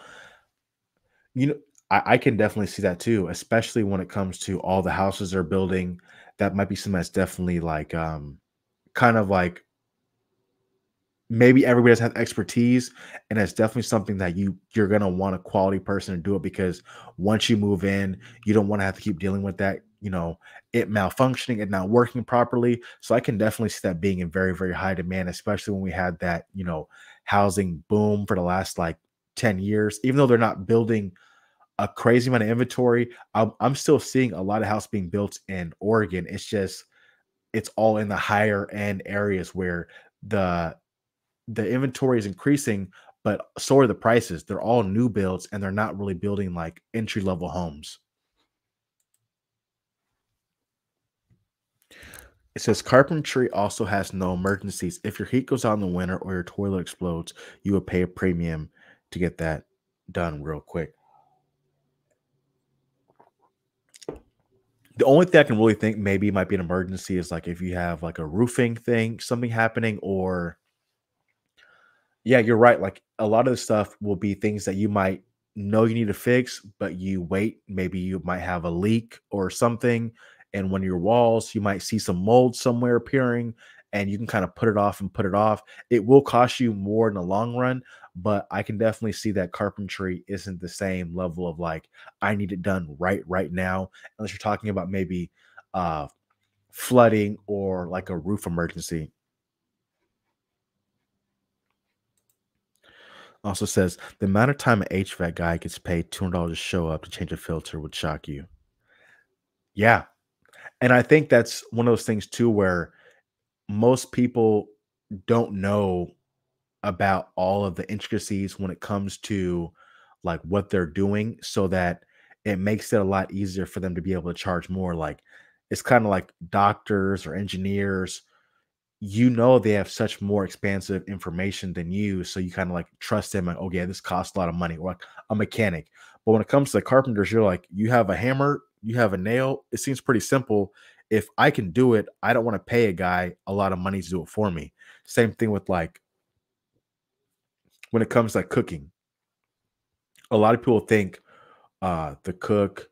You know, I, I can definitely see that too, especially when it comes to all the houses they're building. That might be something that's definitely like um kind of like maybe everybody doesn't have expertise and that's definitely something that you you're going to want a quality person to do it because once you move in you don't want to have to keep dealing with that you know it malfunctioning and not working properly. So i can definitely see that being in very very high demand especially when we had that you know housing boom for the last like 10 years even though they're not building a crazy amount of inventory i'm, I'm still seeing a lot of house being built in oregon it's just it's all in the higher end areas where the the inventory is increasing but so are the prices they're all new builds and they're not really building like entry level homes It says carpentry also has no emergencies. If your heat goes out in the winter or your toilet explodes, you will pay a premium to get that done real quick. The only thing I can really think maybe might be an emergency is like if you have like a roofing thing, something happening, or yeah, you're right. Like a lot of the stuff will be things that you might know you need to fix, but you wait. Maybe you might have a leak or something and one of your walls you might see some mold somewhere appearing and you can kind of put it off and put it off it will cost you more in the long run but i can definitely see that carpentry isn't the same level of like i need it done right right now unless you're talking about maybe uh flooding or like a roof emergency. Also says the amount of time an hvac guy gets paid $200 to show up to change a filter would shock you. Yeah and I think that's one of those things too where most people don't know about all of the intricacies when it comes to like what they're doing so that it makes it a lot easier for them to be able to charge more like it's kind of like doctors or engineers you know they have such more expansive information than you so you kind of like trust them and oh yeah this costs a lot of money or like a mechanic but when it comes to the carpenters you're like you have a hammer you have a nail. It seems pretty simple. If I can do it, I don't want to pay a guy a lot of money to do it for me. Same thing with like when it comes to like cooking. A lot of people think uh the cook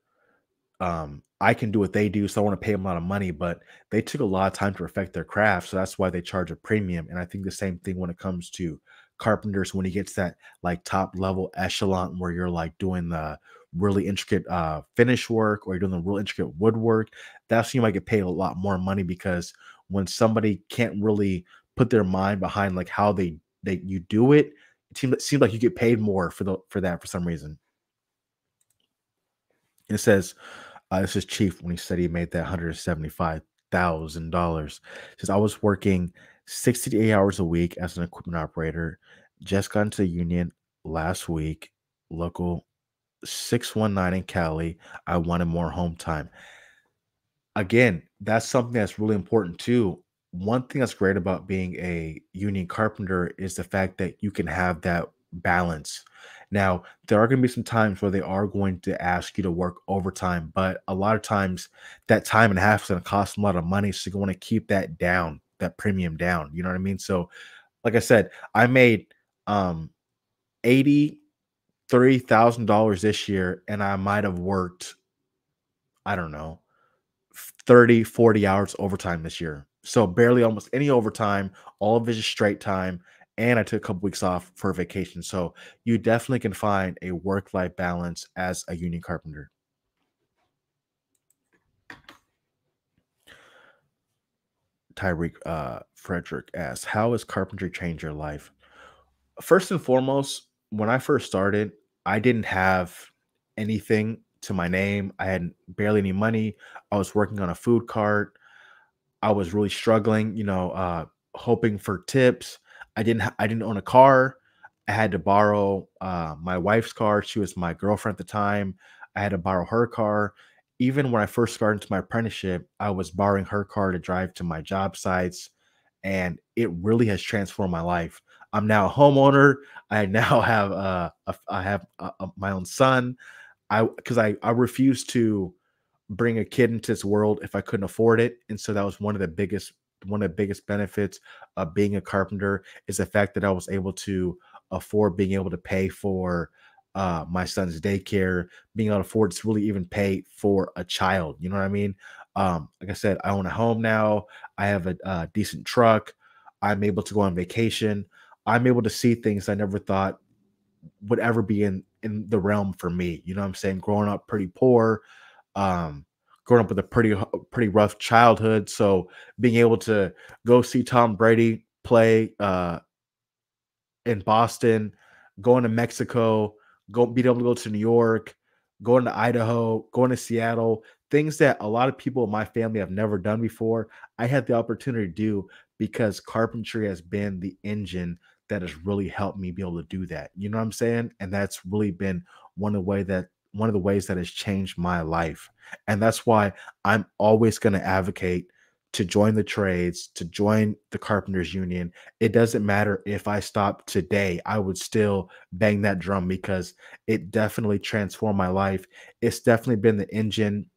um I can do what they do, so I want to pay them a lot of money, but they took a lot of time to perfect their craft, so that's why they charge a premium. And I think the same thing when it comes to carpenters when he gets that like top level echelon where you're like doing the really intricate uh finish work or you're doing the real intricate woodwork, that's when you might get paid a lot more money because when somebody can't really put their mind behind like how they they you do it, seems, it like you get paid more for the for that for some reason. It says uh, this is Chief when he said he made that hundred seventy five thousand dollars. Says I was working sixty eight hours a week as an equipment operator. Just got into the union last week. Local 619 in Cali. I wanted more home time. Again, that's something that's really important too. One thing that's great about being a union carpenter is the fact that you can have that balance. Now, there are going to be some times where they are going to ask you to work overtime, but a lot of times that time and a half is going to cost a lot of money. So you want to keep that down, that premium down. You know what I mean? So, like I said, I made um $83,000 this year and I might have worked, I don't know, 30, 40 hours overtime this year. So barely almost any overtime, all of it is straight time. And I took a couple weeks off for vacation. So you definitely can find a work life balance as a union carpenter. Tyreek uh, Frederick asks, How has carpentry changed your life? First and foremost, when I first started, I didn't have anything to my name. I had barely any money. I was working on a food cart. I was really struggling, you know, uh, hoping for tips. I didn't I didn't own a car. I had to borrow uh, my wife's car. She was my girlfriend at the time. I had to borrow her car. Even when I first started into my apprenticeship, I was borrowing her car to drive to my job sites, and it really has transformed my life. I'm now a homeowner. I now have uh, have a, a, my own son. I because I I refuse to bring a kid into this world if I couldn't afford it. And so that was one of the biggest one of the biggest benefits of being a carpenter is the fact that I was able to afford being able to pay for uh, my son's daycare, being able to afford to really even pay for a child. You know what I mean? Um, like I said, I own a home now. I have a, a decent truck. I'm able to go on vacation. I'm able to see things I never thought would ever be in in the realm for me. You know what I'm saying? Growing up pretty poor, um, growing up with a pretty pretty rough childhood. So being able to go see Tom Brady play uh, in Boston, going to Mexico, go being able to go to New York, going to Idaho, going to Seattle, things that a lot of people in my family have never done before. I had the opportunity to do because carpentry has been the engine that has really helped me be able to do that. You know what I'm saying? And that's really been one of the way that one of the ways that has changed my life. And that's why I'm always going to advocate to join the trades, to join the carpenters union. It doesn't matter if I stop today, I would still bang that drum because it definitely transformed my life. It's definitely been the engine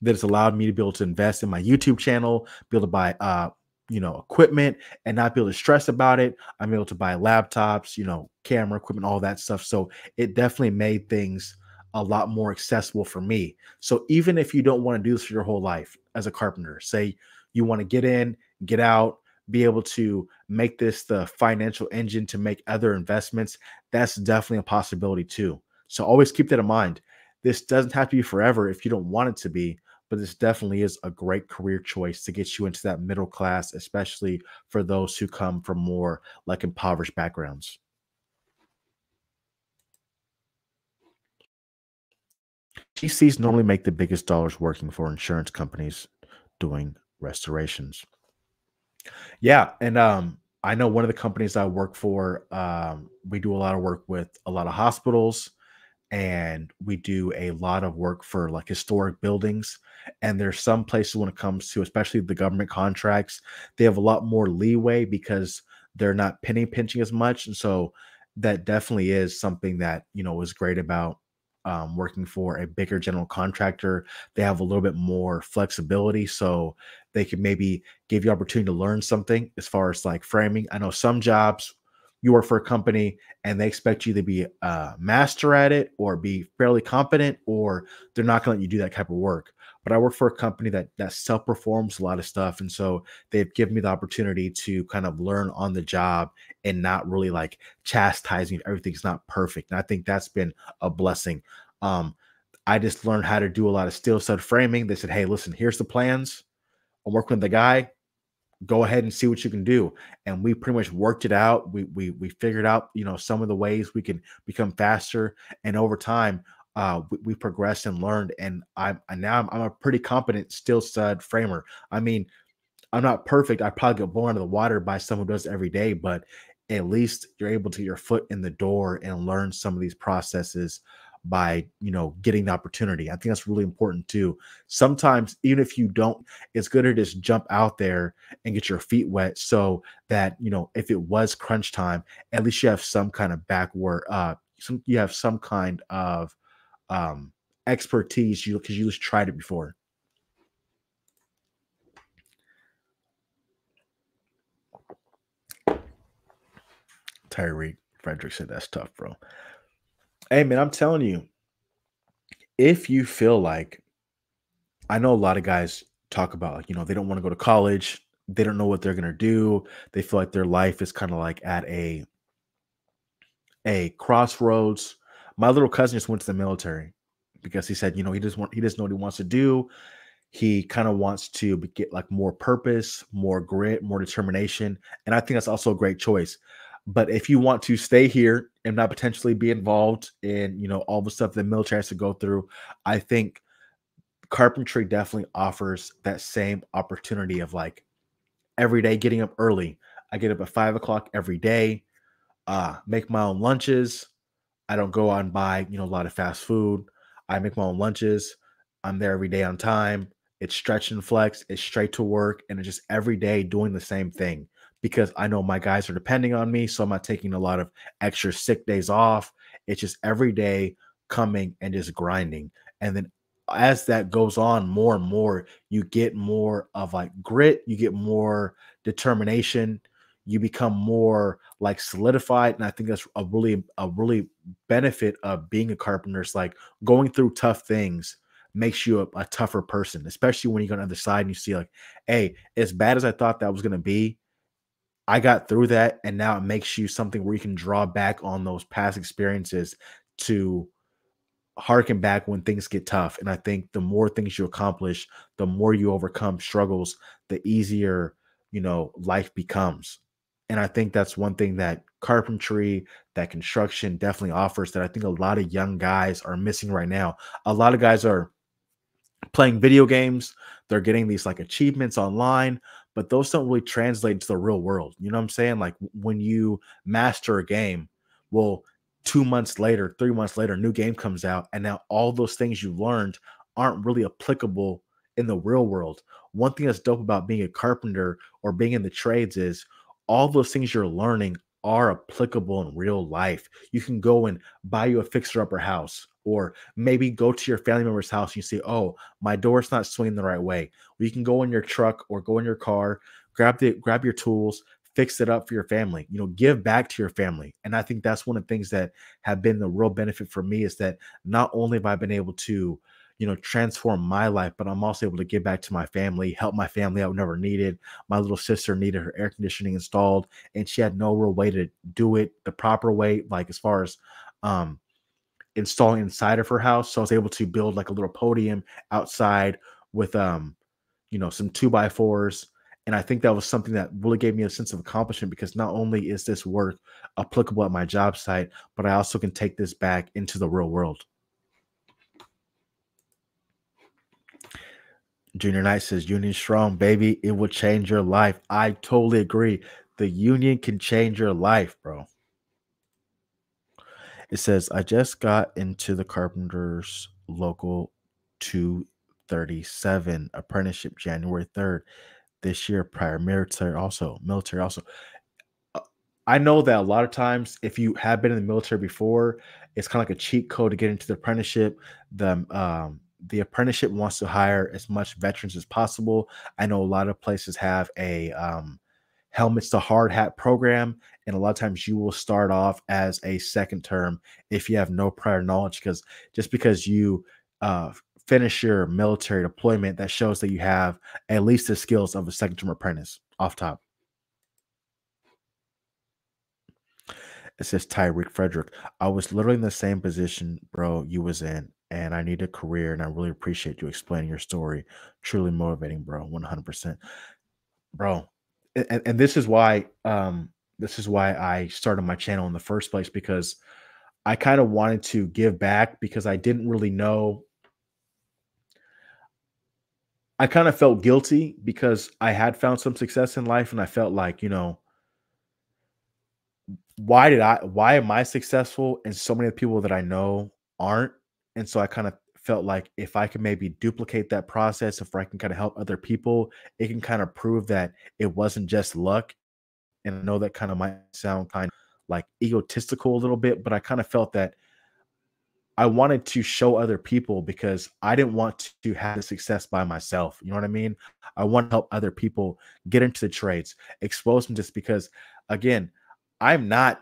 that has allowed me to be able to invest in my YouTube channel, be able to buy uh you know equipment and not be able to stress about it. I'm able to buy laptops you know camera equipment all that stuff. So it definitely made things a lot more accessible for me. So even if you don't want to do this for your whole life as a carpenter say you want to get in get out be able to make this the financial engine to make other investments that's definitely a possibility too. So always keep that in mind. This doesn't have to be forever if you don't want it to be but this definitely is a great career choice to get you into that middle class, especially for those who come from more like impoverished backgrounds. GCs normally make the biggest dollars working for insurance companies doing restorations. Yeah, and um, I know one of the companies I work for, um, we do a lot of work with a lot of hospitals, and we do a lot of work for like historic buildings and there's some places when it comes to especially the government contracts they have a lot more leeway because they're not penny pinching as much and so that definitely is something that you know was great about um, working for a bigger general contractor. They have a little bit more flexibility so they can maybe give you opportunity to learn something as far as like framing. I know some jobs you work for a company and they expect you to be a master at it or be fairly competent or they're not going to let you do that type of work. But i work for a company that that self performs a lot of stuff and so they've given me the opportunity to kind of learn on the job and not really like chastising if everything's not perfect and i think that's been a blessing. Um i just learned how to do a lot of steel stud framing. They said hey listen here's the plans. I'm working with the guy go ahead and see what you can do. And we pretty much worked it out. We we we figured out you know some of the ways we can become faster. And over time uh we, we progressed and learned. And i'm now I'm, I'm a pretty competent steel stud framer. I mean i'm not perfect. I probably get blown out of the water by someone who does every day but at least you're able to get your foot in the door and learn some of these processes by you know getting the opportunity. I think that's really important too. Sometimes even if you don't, it's good to just jump out there and get your feet wet so that you know if it was crunch time, at least you have some kind of backward uh some you have some kind of um expertise you because you just tried it before. Tyreek Frederick said that's tough, bro. Hey man, I'm telling you, if you feel like I know a lot of guys talk about like, you know, they don't want to go to college, they don't know what they're gonna do, they feel like their life is kind of like at a a crossroads. My little cousin just went to the military because he said, you know, he doesn't want he doesn't know what he wants to do. He kind of wants to get like more purpose, more grit, more determination, and I think that's also a great choice. But if you want to stay here and not potentially be involved in, you know, all the stuff the military has to go through, I think carpentry definitely offers that same opportunity of like every day getting up early. I get up at five o'clock every day, uh, make my own lunches. I don't go out and buy, you know, a lot of fast food. I make my own lunches. I'm there every day on time. It's stretch and flex. It's straight to work, and it's just every day doing the same thing because I know my guys are depending on me. So I'm not taking a lot of extra sick days off. It's just every day coming and just grinding. And then as that goes on more and more, you get more of like grit, you get more determination, you become more like solidified. And I think that's a really, a really benefit of being a carpenter. It's like going through tough things makes you a, a tougher person, especially when you go on the other side and you see like, hey, as bad as I thought that was gonna be, I got through that, and now it makes you something where you can draw back on those past experiences to harken back when things get tough. And I think the more things you accomplish, the more you overcome struggles, the easier, you know, life becomes. And I think that's one thing that carpentry, that construction definitely offers that I think a lot of young guys are missing right now. A lot of guys are playing video games, they're getting these like achievements online, but those don't really translate into the real world. You know what I'm saying? Like when you master a game, well, two months later, three months later, a new game comes out, and now all those things you learned aren't really applicable in the real world. One thing that's dope about being a carpenter or being in the trades is all those things you're learning are applicable in real life. You can go and buy you a fixer upper house, or maybe go to your family member's house and you say, "Oh, my door's not swinging the right way." Well, you can go in your truck or go in your car, grab the grab your tools, fix it up for your family. You know, give back to your family. And I think that's one of the things that have been the real benefit for me is that not only have I been able to you know, transform my life, but I'm also able to give back to my family, help my family out whenever needed. My little sister needed her air conditioning installed, and she had no real way to do it the proper way, like as far as um installing inside of her house. So I was able to build like a little podium outside with um, you know, some two by fours. And I think that was something that really gave me a sense of accomplishment because not only is this work applicable at my job site, but I also can take this back into the real world. Junior Knight says, Union strong, baby. It will change your life. I totally agree. The union can change your life, bro. It says, I just got into the Carpenters Local 237 apprenticeship January 3rd this year, prior military also, military also. Uh, I know that a lot of times, if you have been in the military before, it's kind of like a cheat code to get into the apprenticeship. The um, the apprenticeship wants to hire as much veterans as possible. I know a lot of places have a um, helmets to hard hat program. And a lot of times you will start off as a second term if you have no prior knowledge, because just because you uh, finish your military deployment, that shows that you have at least the skills of a second term apprentice off top. It says Tyreek Frederick. I was literally in the same position, bro, you was in, and I need a career, and I really appreciate you explaining your story. Truly motivating, bro. 100%. Bro, and, and this is why um this is why I started my channel in the first place because I kind of wanted to give back because I didn't really know I kind of felt guilty because I had found some success in life and I felt like, you know, why did I why am I successful and so many people that I know aren't? And so I kind of felt like if I can maybe duplicate that process, if I can kind of help other people, it can kind of prove that it wasn't just luck. And I know that kind of might sound kind of like egotistical a little bit, but I kind of felt that I wanted to show other people because I didn't want to have the success by myself. You know what I mean? I want to help other people get into the trades, expose them just because, again, I'm not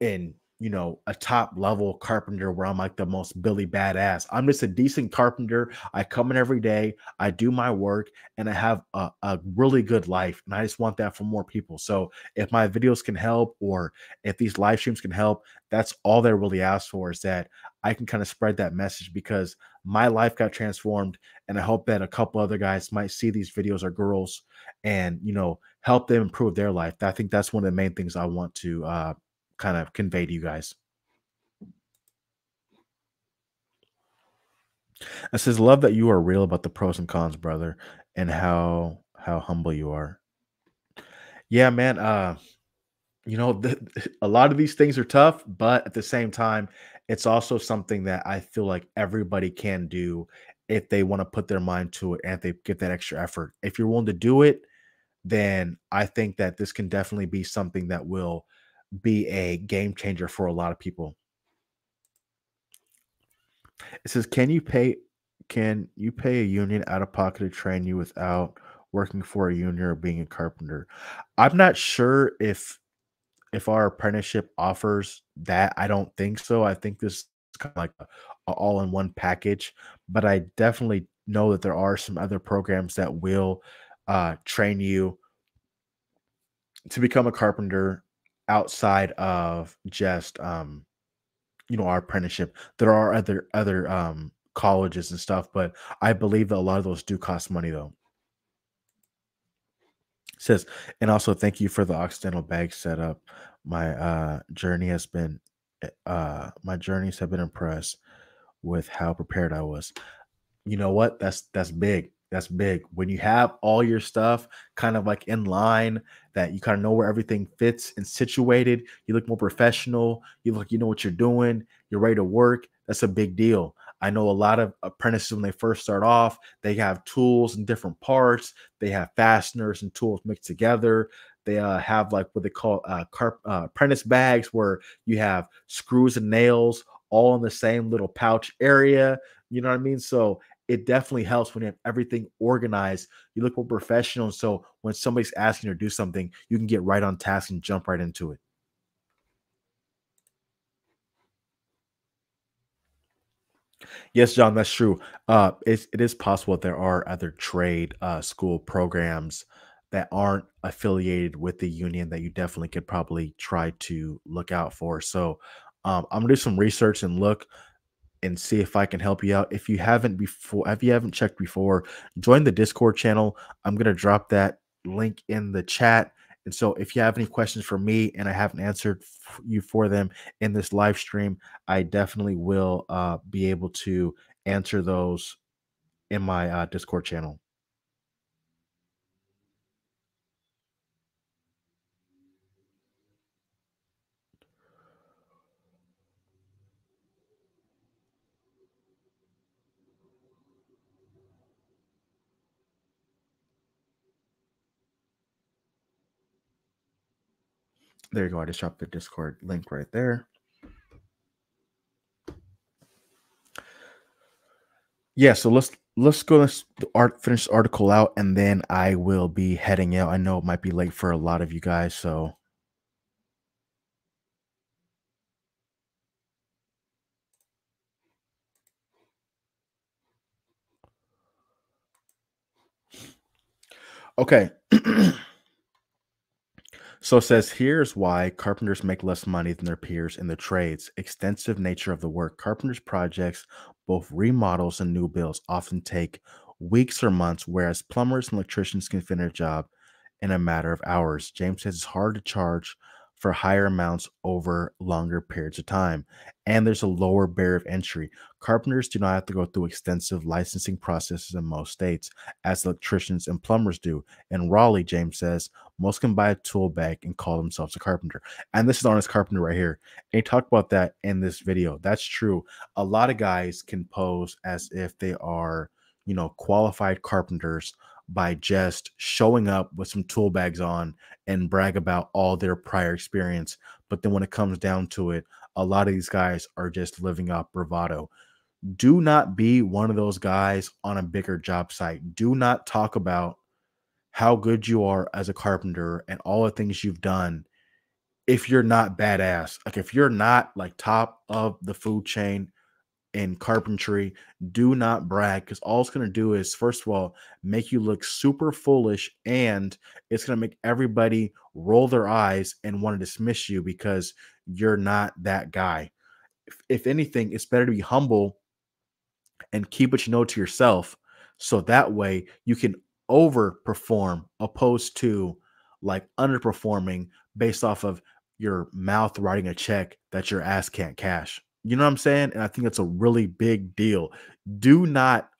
in you know, a top level carpenter where I'm like the most Billy badass. I'm just a decent carpenter. I come in every day, I do my work, and I have a, a, really good life. And I just want that for more people. So if my videos can help or if these live streams can help, that's all they really ask for is that I can kind of spread that message because my life got transformed. And I hope that a couple other guys might see these videos or girls and, you know, help them improve their life. I think that's one of the main things I want to uh, kind of convey to you guys. It says, "Love that you are real about the pros and cons, brother, and how how humble you are." Yeah, man. Uh, you know, the, a lot of these things are tough, but at the same time, it's also something that I feel like everybody can do if they want to put their mind to it and they get that extra effort. If you're willing to do it, then I think that this can definitely be something that will be a game changer for a lot of people. It says, "Can you pay? Can you pay a union out of pocket to train you without working for a union or being a carpenter?" I'm not sure if if our apprenticeship offers that. I don't think so. I think this is kind of like a, a all-in-one package, but I definitely know that there are some other programs that will uh, train you to become a carpenter outside of just um you know our apprenticeship there are other other um colleges and stuff but i believe that a lot of those do cost money though. Says and also thank you for the occidental bag setup. My uh journey has been eh, uh my journeys have been impressed with how prepared i was. You know what? That's that's big that's big. When you have all your stuff kind of like in line, that you kind of know where everything fits and situated, you look more professional, you look, you know what you're doing, you're ready to work. That's a big deal. I know a lot of apprentices when they first start off, they have tools and different parts, they have fasteners and tools mixed together. They uh, have like what they call uh, carp, uh, apprentice bags, where you have screws and nails all in the same little pouch area. You know what I mean? So it definitely helps when you have everything organized. You look more professional. So when somebody's asking you to do something, you can get right on task and jump right into it. Yes, John, that's true. Uh, it's, it is possible there are other trade uh, school programs that aren't affiliated with the union that you definitely could probably try to look out for. So um, I'm gonna do some research and look and see if I can help you out. If you haven't before, if you haven't checked before, join the Discord channel. I'm gonna drop that link in the chat. And so, if you have any questions for me and I haven't answered you for them in this live stream, I definitely will uh, be able to answer those in my uh, Discord channel. There you go. I just dropped the Discord link right there. Yeah, so let's let's go let's art finish article out and then I will be heading out. I know it might be late for a lot of you guys, so okay. So says here's why carpenters make less money than their peers in the trades. Extensive nature of the work. Carpenters projects, both remodels and new builds, often take weeks or months, whereas plumbers and electricians can finish a job in a matter of hours. James says it's hard to charge for higher amounts over longer periods of time. And there's a lower barrier of entry. Carpenters do not have to go through extensive licensing processes in most states, as electricians and plumbers do. In Raleigh, James says, most can buy a tool bag and call themselves a carpenter. And this is Honest Carpenter right here. And he talked about that in this video. That's true. A lot of guys can pose as if they are, you know, qualified carpenters by just showing up with some tool bags on and brag about all their prior experience. But then when it comes down to it, a lot of these guys are just living off bravado. Do not be one of those guys on a bigger job site. Do not talk about how good you are as a carpenter and all the things you've done if you're not badass. Like if you're not like top of the food chain in carpentry, do not brag because all it's going to do is, first of all, make you look super foolish and it's going to make everybody roll their eyes and want to dismiss you because you're not that guy. If, if anything, it's better to be humble and keep what you know to yourself so that way you can overperform opposed to like underperforming based off of your mouth writing a check that your ass can't cash. You know what I'm saying? And I think that's a really big deal. Do not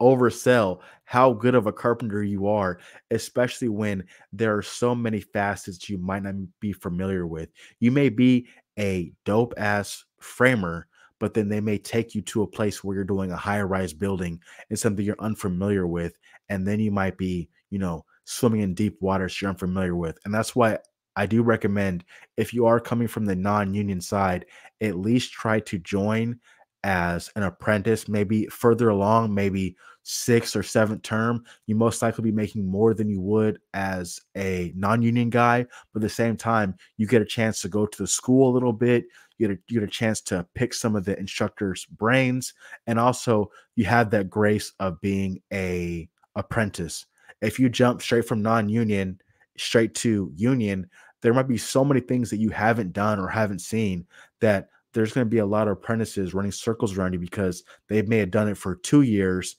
oversell how good of a carpenter you are, especially when there are so many facets you might not be familiar with. You may be a dope ass framer, but then they may take you to a place where you're doing a high rise building and something you're unfamiliar with. And then you might be, you know, swimming in deep waters you're unfamiliar with. And that's why I do recommend if you are coming from the non union side, at least try to join as an apprentice, maybe further along, maybe sixth or seventh term, you most likely be making more than you would as a non-union guy. But at the same time, you get a chance to go to the school a little bit. You get a, you get a chance to pick some of the instructors' brains, and also you have that grace of being a apprentice. If you jump straight from non-union straight to union, there might be so many things that you haven't done or haven't seen that there's going to be a lot of apprentices running circles around you because they may have done it for two years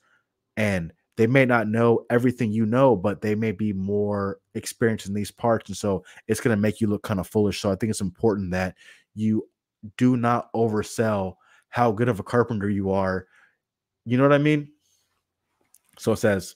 and they may not know everything you know, but they may be more experienced in these parts. And so it's going to make you look kind of foolish. So I think it's important that you do not oversell how good of a carpenter you are. You know what I mean? So it says,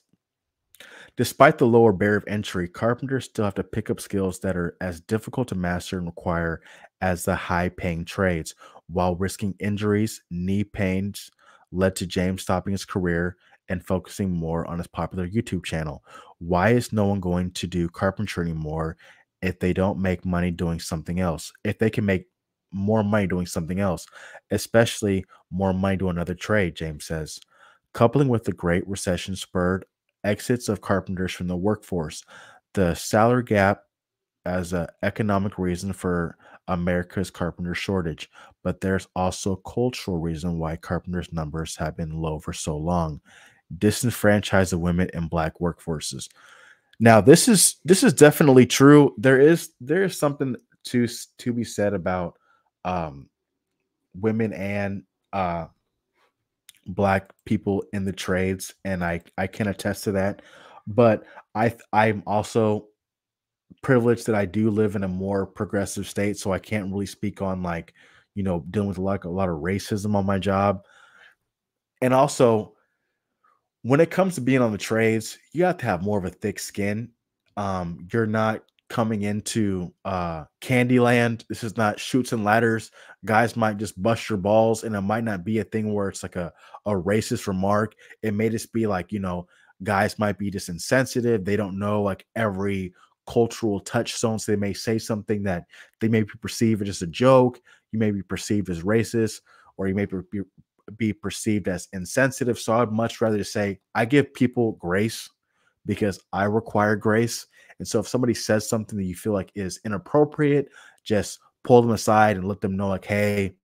Despite the lower barrier of entry, carpenters still have to pick up skills that are as difficult to master and require as the high paying trades, while risking injuries, knee pains led to James stopping his career and focusing more on his popular YouTube channel. Why is no one going to do carpentry anymore if they don't make money doing something else? If they can make more money doing something else, especially more money doing another trade, James says. Coupling with the Great Recession spurred exits of carpenters from the workforce, the salary gap as an economic reason for America's carpenter shortage, but there's also a cultural reason why carpenters' numbers have been low for so long disenfranchise women in black workforces. Now, this is this is definitely true. There is there is something to to be said about um, women and uh, black people in the trades, and I I can attest to that. But I I'm also privileged that I do live in a more progressive state, so I can't really speak on like you know dealing with like a lot of racism on my job, and also when it comes to being on the trades, you have to have more of a thick skin. Um, you're not coming into uh Candyland. This is not Chutes and Ladders. Guys might just bust your balls, and it might not be a thing where it's like a, a racist remark. It may just be like, you know, guys might be just insensitive. They don't know like every cultural touchstone. So they may say something that they may be perceived as just a joke. You may be perceived as racist, or you may be be perceived as insensitive. So I'd much rather say I give people grace because I require grace. And so if somebody says something that you feel like is inappropriate, just pull them aside and let them know, like, hey,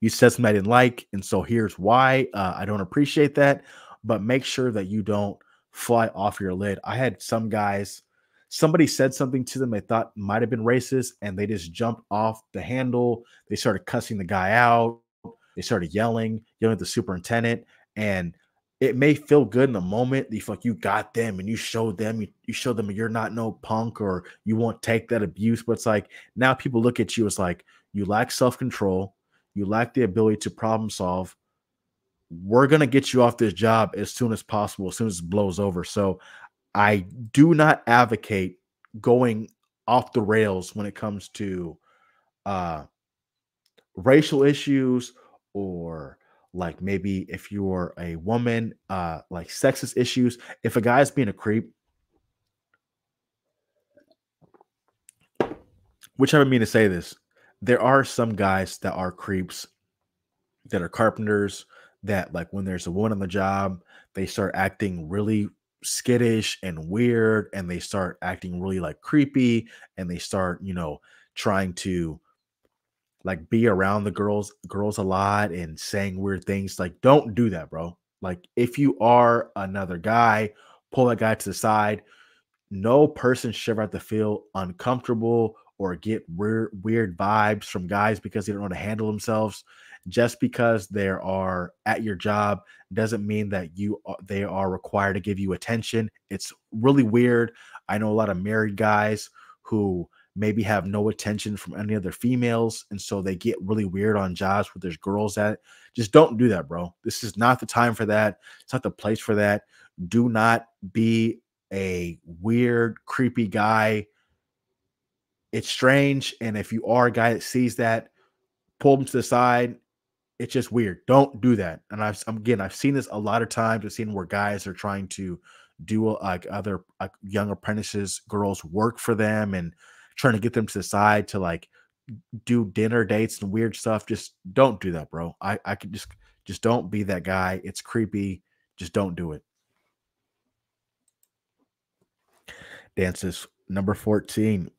you said something I didn't like. And so here's why uh, I don't appreciate that. But make sure that you don't fly off your lid. I had some guys, somebody said something to them they thought might have been racist, and they just jumped off the handle. They started cussing the guy out they started yelling, yelling at the superintendent, and it may feel good in the moment. You like you got them and you showed them, you, you showed them you're not no punk or you won't take that abuse. But it's like now people look at you as like you lack self control, you lack the ability to problem solve. We're gonna get you off this job as soon as possible, as soon as it blows over. So I do not advocate going off the rails when it comes to uh racial issues or like maybe if you're a woman, uh, like sexist issues. If a guy's being a creep, which I mean to say this, there are some guys that are creeps that are carpenters that like when there's a woman on the job, they start acting really skittish and weird and they start acting really like creepy and they start, you know, trying to like be around the girls girls a lot and saying weird things. Like don't do that, bro. Like if you are another guy, pull that guy to the side. No person should ever have to feel uncomfortable or get weird weird vibes from guys because they don't know how to handle themselves just because they are at your job doesn't mean that you they are required to give you attention. It's really weird. I know a lot of married guys who maybe have no attention from any other females and so they get really weird on jobs where there's girls at just don't do that bro this is not the time for that it's not the place for that do not be a weird creepy guy it's strange and if you are a guy that sees that pull them to the side it's just weird. Don't do that. And I've again, I've seen this a lot of times. I've seen where guys are trying to do uh, like other like young apprentices, girls work for them and trying to get them to the side to like do dinner dates and weird stuff. Just don't do that, bro. I I could just just don't be that guy. It's creepy. Just don't do it. Dances number 14.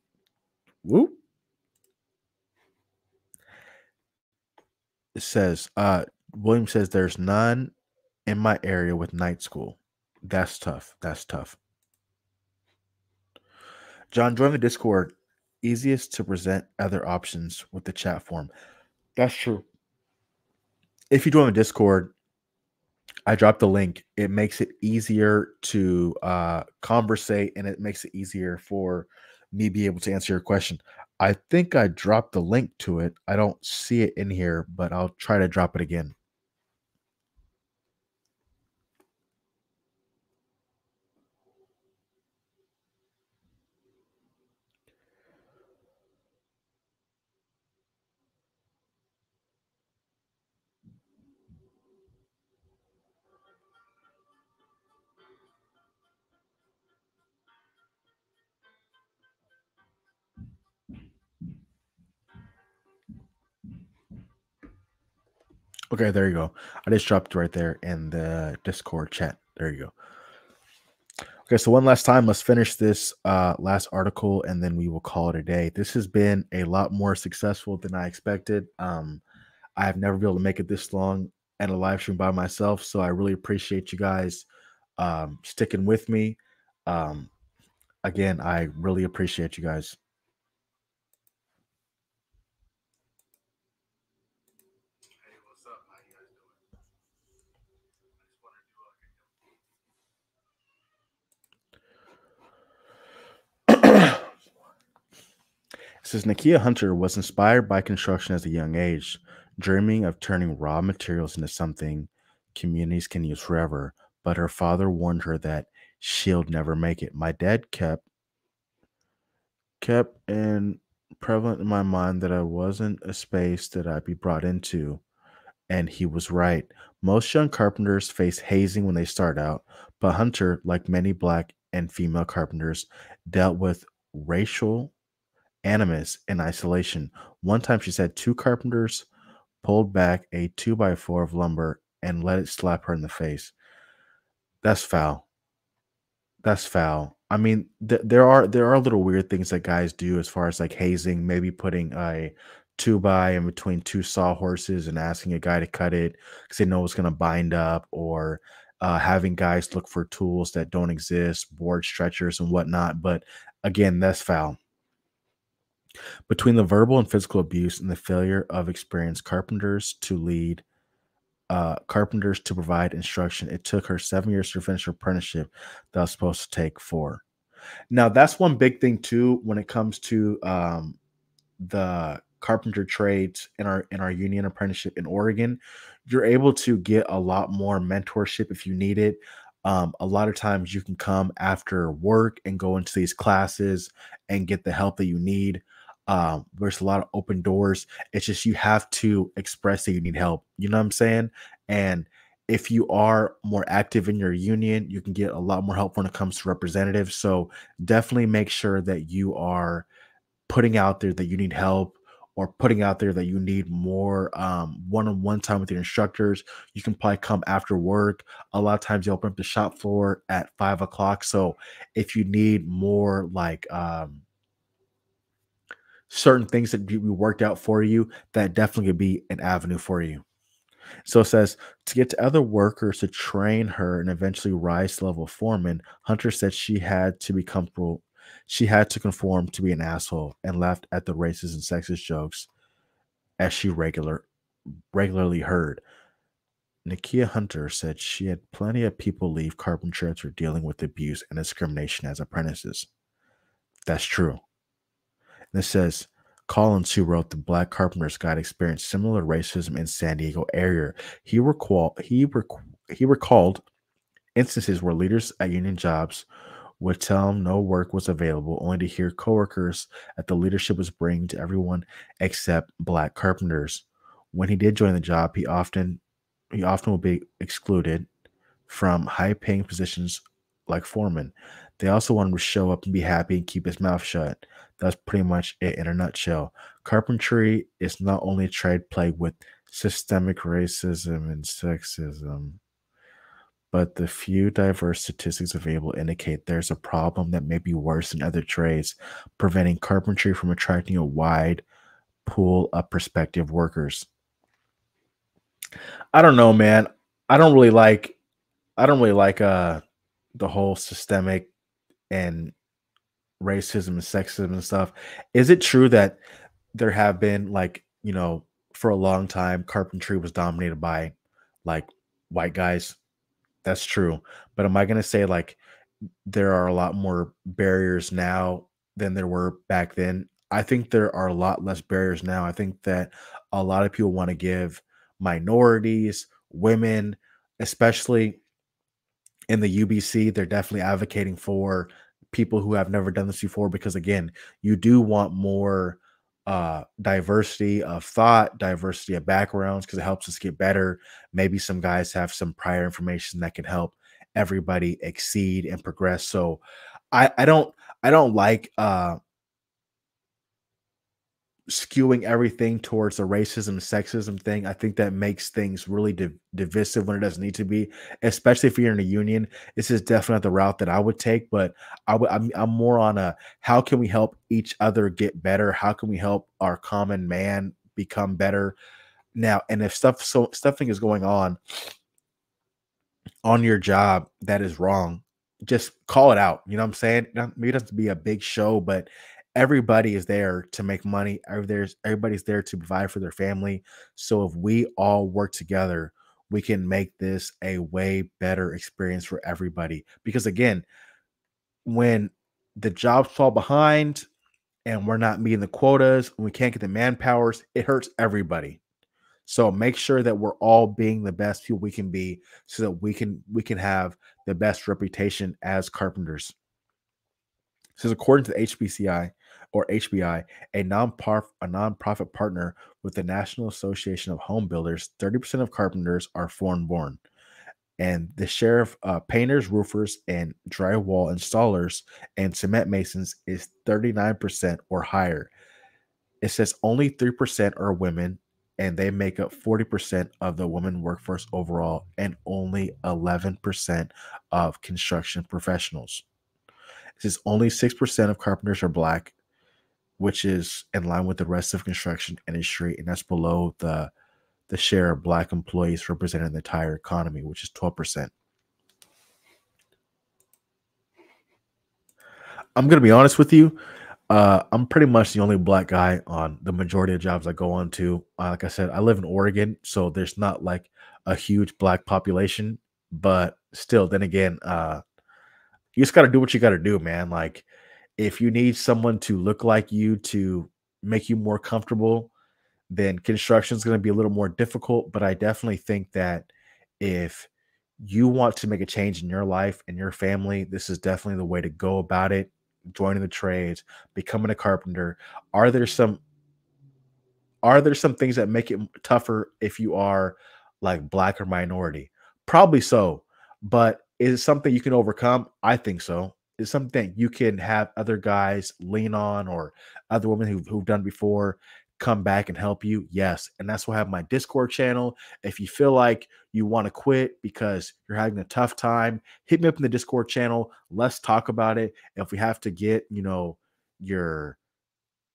Whoop. It says, uh, William says there's none in my area with night school. That's tough. That's tough. John, join the Discord. Easiest to present other options with the chat form. That's true. If you join the Discord, I dropped the link. It makes it easier to uh conversate and it makes it easier for me be able to answer your question. I think I dropped the link to it. I don't see it in here, but I'll try to drop it again. Okay, there you go. I just dropped right there in the Discord chat. There you go. Okay, so one last time, let's finish this uh, last article and then we will call it a day. This has been a lot more successful than I expected. Um, I have never been able to make it this long at a live stream by myself, so I really appreciate you guys um, sticking with me. Um, again, I really appreciate you guys. Says Nakia Hunter was inspired by construction as a young age, dreaming of turning raw materials into something communities can use forever. But her father warned her that she'll never make it. My dad kept kept and prevalent in my mind that I wasn't a space that I'd be brought into. And he was right. Most young carpenters face hazing when they start out, but Hunter, like many black and female carpenters, dealt with racial animus in isolation. One time she said two carpenters pulled back a two by four of lumber and let it slap her in the face. That's foul. That's foul. I mean, th- there are there are little weird things that guys do as far as like hazing, maybe putting a two by in between two sawhorses and asking a guy to cut it because they know it's going to bind up, or uh, having guys look for tools that don't exist, board stretchers and whatnot. But again, that's foul. Between the verbal and physical abuse and the failure of experienced carpenters to lead uh, carpenters to provide instruction, it took her seven years to finish her apprenticeship that was supposed to take four. Now, that's one big thing too when it comes to um, the carpenter trades in our in our union apprenticeship in Oregon. You're able to get a lot more mentorship if you need it. Um, a lot of times you can come after work and go into these classes and get the help that you need. Um, there's a lot of open doors. It's just you have to express that you need help. You know what I'm saying? And if you are more active in your union, you can get a lot more help when it comes to representatives. So definitely make sure that you are putting out there that you need help or putting out there that you need more um, one-on-one time with your instructors you can probably come after work a lot of times you open up the shop floor at five o'clock so if you need more like um, certain things that we worked out for you that definitely could be an avenue for you so it says to get to other workers to train her and eventually rise to level foreman hunter said she had to be comfortable she had to conform to be an asshole and laughed at the racist and sexist jokes as she regular regularly heard. Nakia Hunter said she had plenty of people leave carpentry after dealing with abuse and discrimination as apprentices. That's true. It says Collins, who wrote the Black Carpenter's Guide, experienced similar racism in San Diego area. He recall he rec- he recalled instances where leaders at union jobs would tell him no work was available, only to hear coworkers that the leadership was bringing to everyone except black carpenters. When he did join the job, he often he often would be excluded from high-paying positions like foreman. They also wanted to show up and be happy and keep his mouth shut. That's pretty much it in a nutshell. Carpentry is not only a trade plagued with systemic racism and sexism but the few diverse statistics available indicate there's a problem that may be worse than other trades, preventing carpentry from attracting a wide pool of prospective workers. I don't know, man. I don't really like I don't really like uh the whole systemic and racism and sexism and stuff. Is it true that there have been like, you know, for a long time carpentry was dominated by like white guys that's true. But am I going to say like there are a lot more barriers now than there were back then? I think there are a lot less barriers now. I think that a lot of people want to give minorities, women, especially in the UBC, they're definitely advocating for people who have never done this before because again, you do want more uh, diversity of thought, diversity of backgrounds, because it helps us get better. Maybe some guys have some prior information that can help everybody exceed and progress. So I, I don't I don't like uh skewing everything towards the racism sexism thing i think that makes things really div- divisive when it doesn't need to be especially if you're in a union. This is definitely not the route that i would take but i would I'm, I'm more on a how can we help each other get better? How can we help our common man become better? Now and if stuff so stuffing is going on on your job that is wrong just call it out you know what i'm saying? Maybe it doesn't be a big show but everybody is there to make money. Uh, there's everybody's there to provide for their family. So if we all work together, we can make this a way better experience for everybody. Because again, when the jobs fall behind and we're not meeting the quotas, and we can't get the manpowers, it hurts everybody. So make sure that we're all being the best people we can be so that we can we can have the best reputation as carpenters. Says according to the HBCI, or HBI, a a nonprofit partner with the National Association of Home Builders, 30% of carpenters are foreign born. And the share of uh, painters, roofers, and drywall installers and cement masons is 39% or higher. It says only 3% are women, and they make up 40% of the women workforce overall, and only 11% of construction professionals. It says only 6% of carpenters are black, which is in line with the rest of construction industry, and that's below the the share of black employees representing the entire economy, which is 12%. I'm gonna be honest with you. Uh, I'm pretty much the only black guy on the majority of jobs I go on to. Uh, like I said, I live in Oregon, so there's not like a huge black population, but still, then again, uh, you just got to do what you got to do, man. Like, if you need someone to look like you to make you more comfortable, then construction is going to be a little more difficult. But I definitely think that if you want to make a change in your life and your family, this is definitely the way to go about it. Joining the trades, becoming a carpenter. Are there some are there some things that make it tougher if you are like black or minority? Probably so. But is it something you can overcome? I think so. It's something you can have other guys lean on or other women who've, who've done before come back and help you? Yes. And that's why I have my Discord channel. If you feel like you want to quit because you're having a tough time, hit me up in the Discord channel. Let's talk about it. If we have to get, you know, your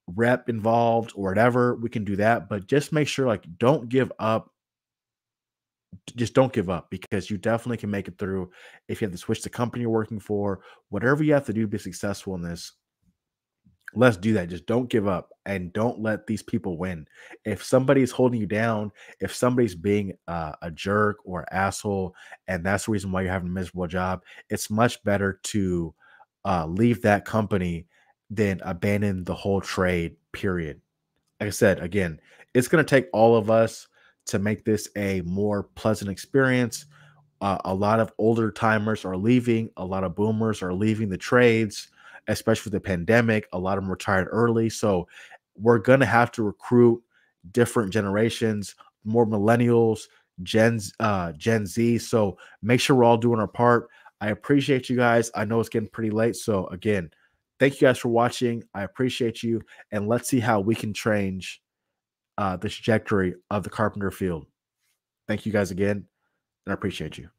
rep involved or whatever, we can do that. But just make sure, like, don't give up. Just don't give up because you definitely can make it through. If you have to switch the company you're working for, whatever you have to do to be successful in this, let's do that. Just don't give up and don't let these people win. If somebody's holding you down, if somebody's being uh, a jerk or asshole, and that's the reason why you're having a miserable job, it's much better to uh, leave that company than abandon the whole trade, period. Like I said, again, it's going to take all of us to make this a more pleasant experience. Uh, a lot of older timers are leaving, a lot of boomers are leaving the trades especially with the pandemic. A lot of them retired early. So we're going to have to recruit different generations, more millennials, Gen, uh, Gen Z. So make sure we're all doing our part. I appreciate you guys. I know it's getting pretty late. So again, thank you guys for watching. I appreciate you. And let's see how we can change uh, the trajectory of the carpenter field. Thank you guys again. And I appreciate you.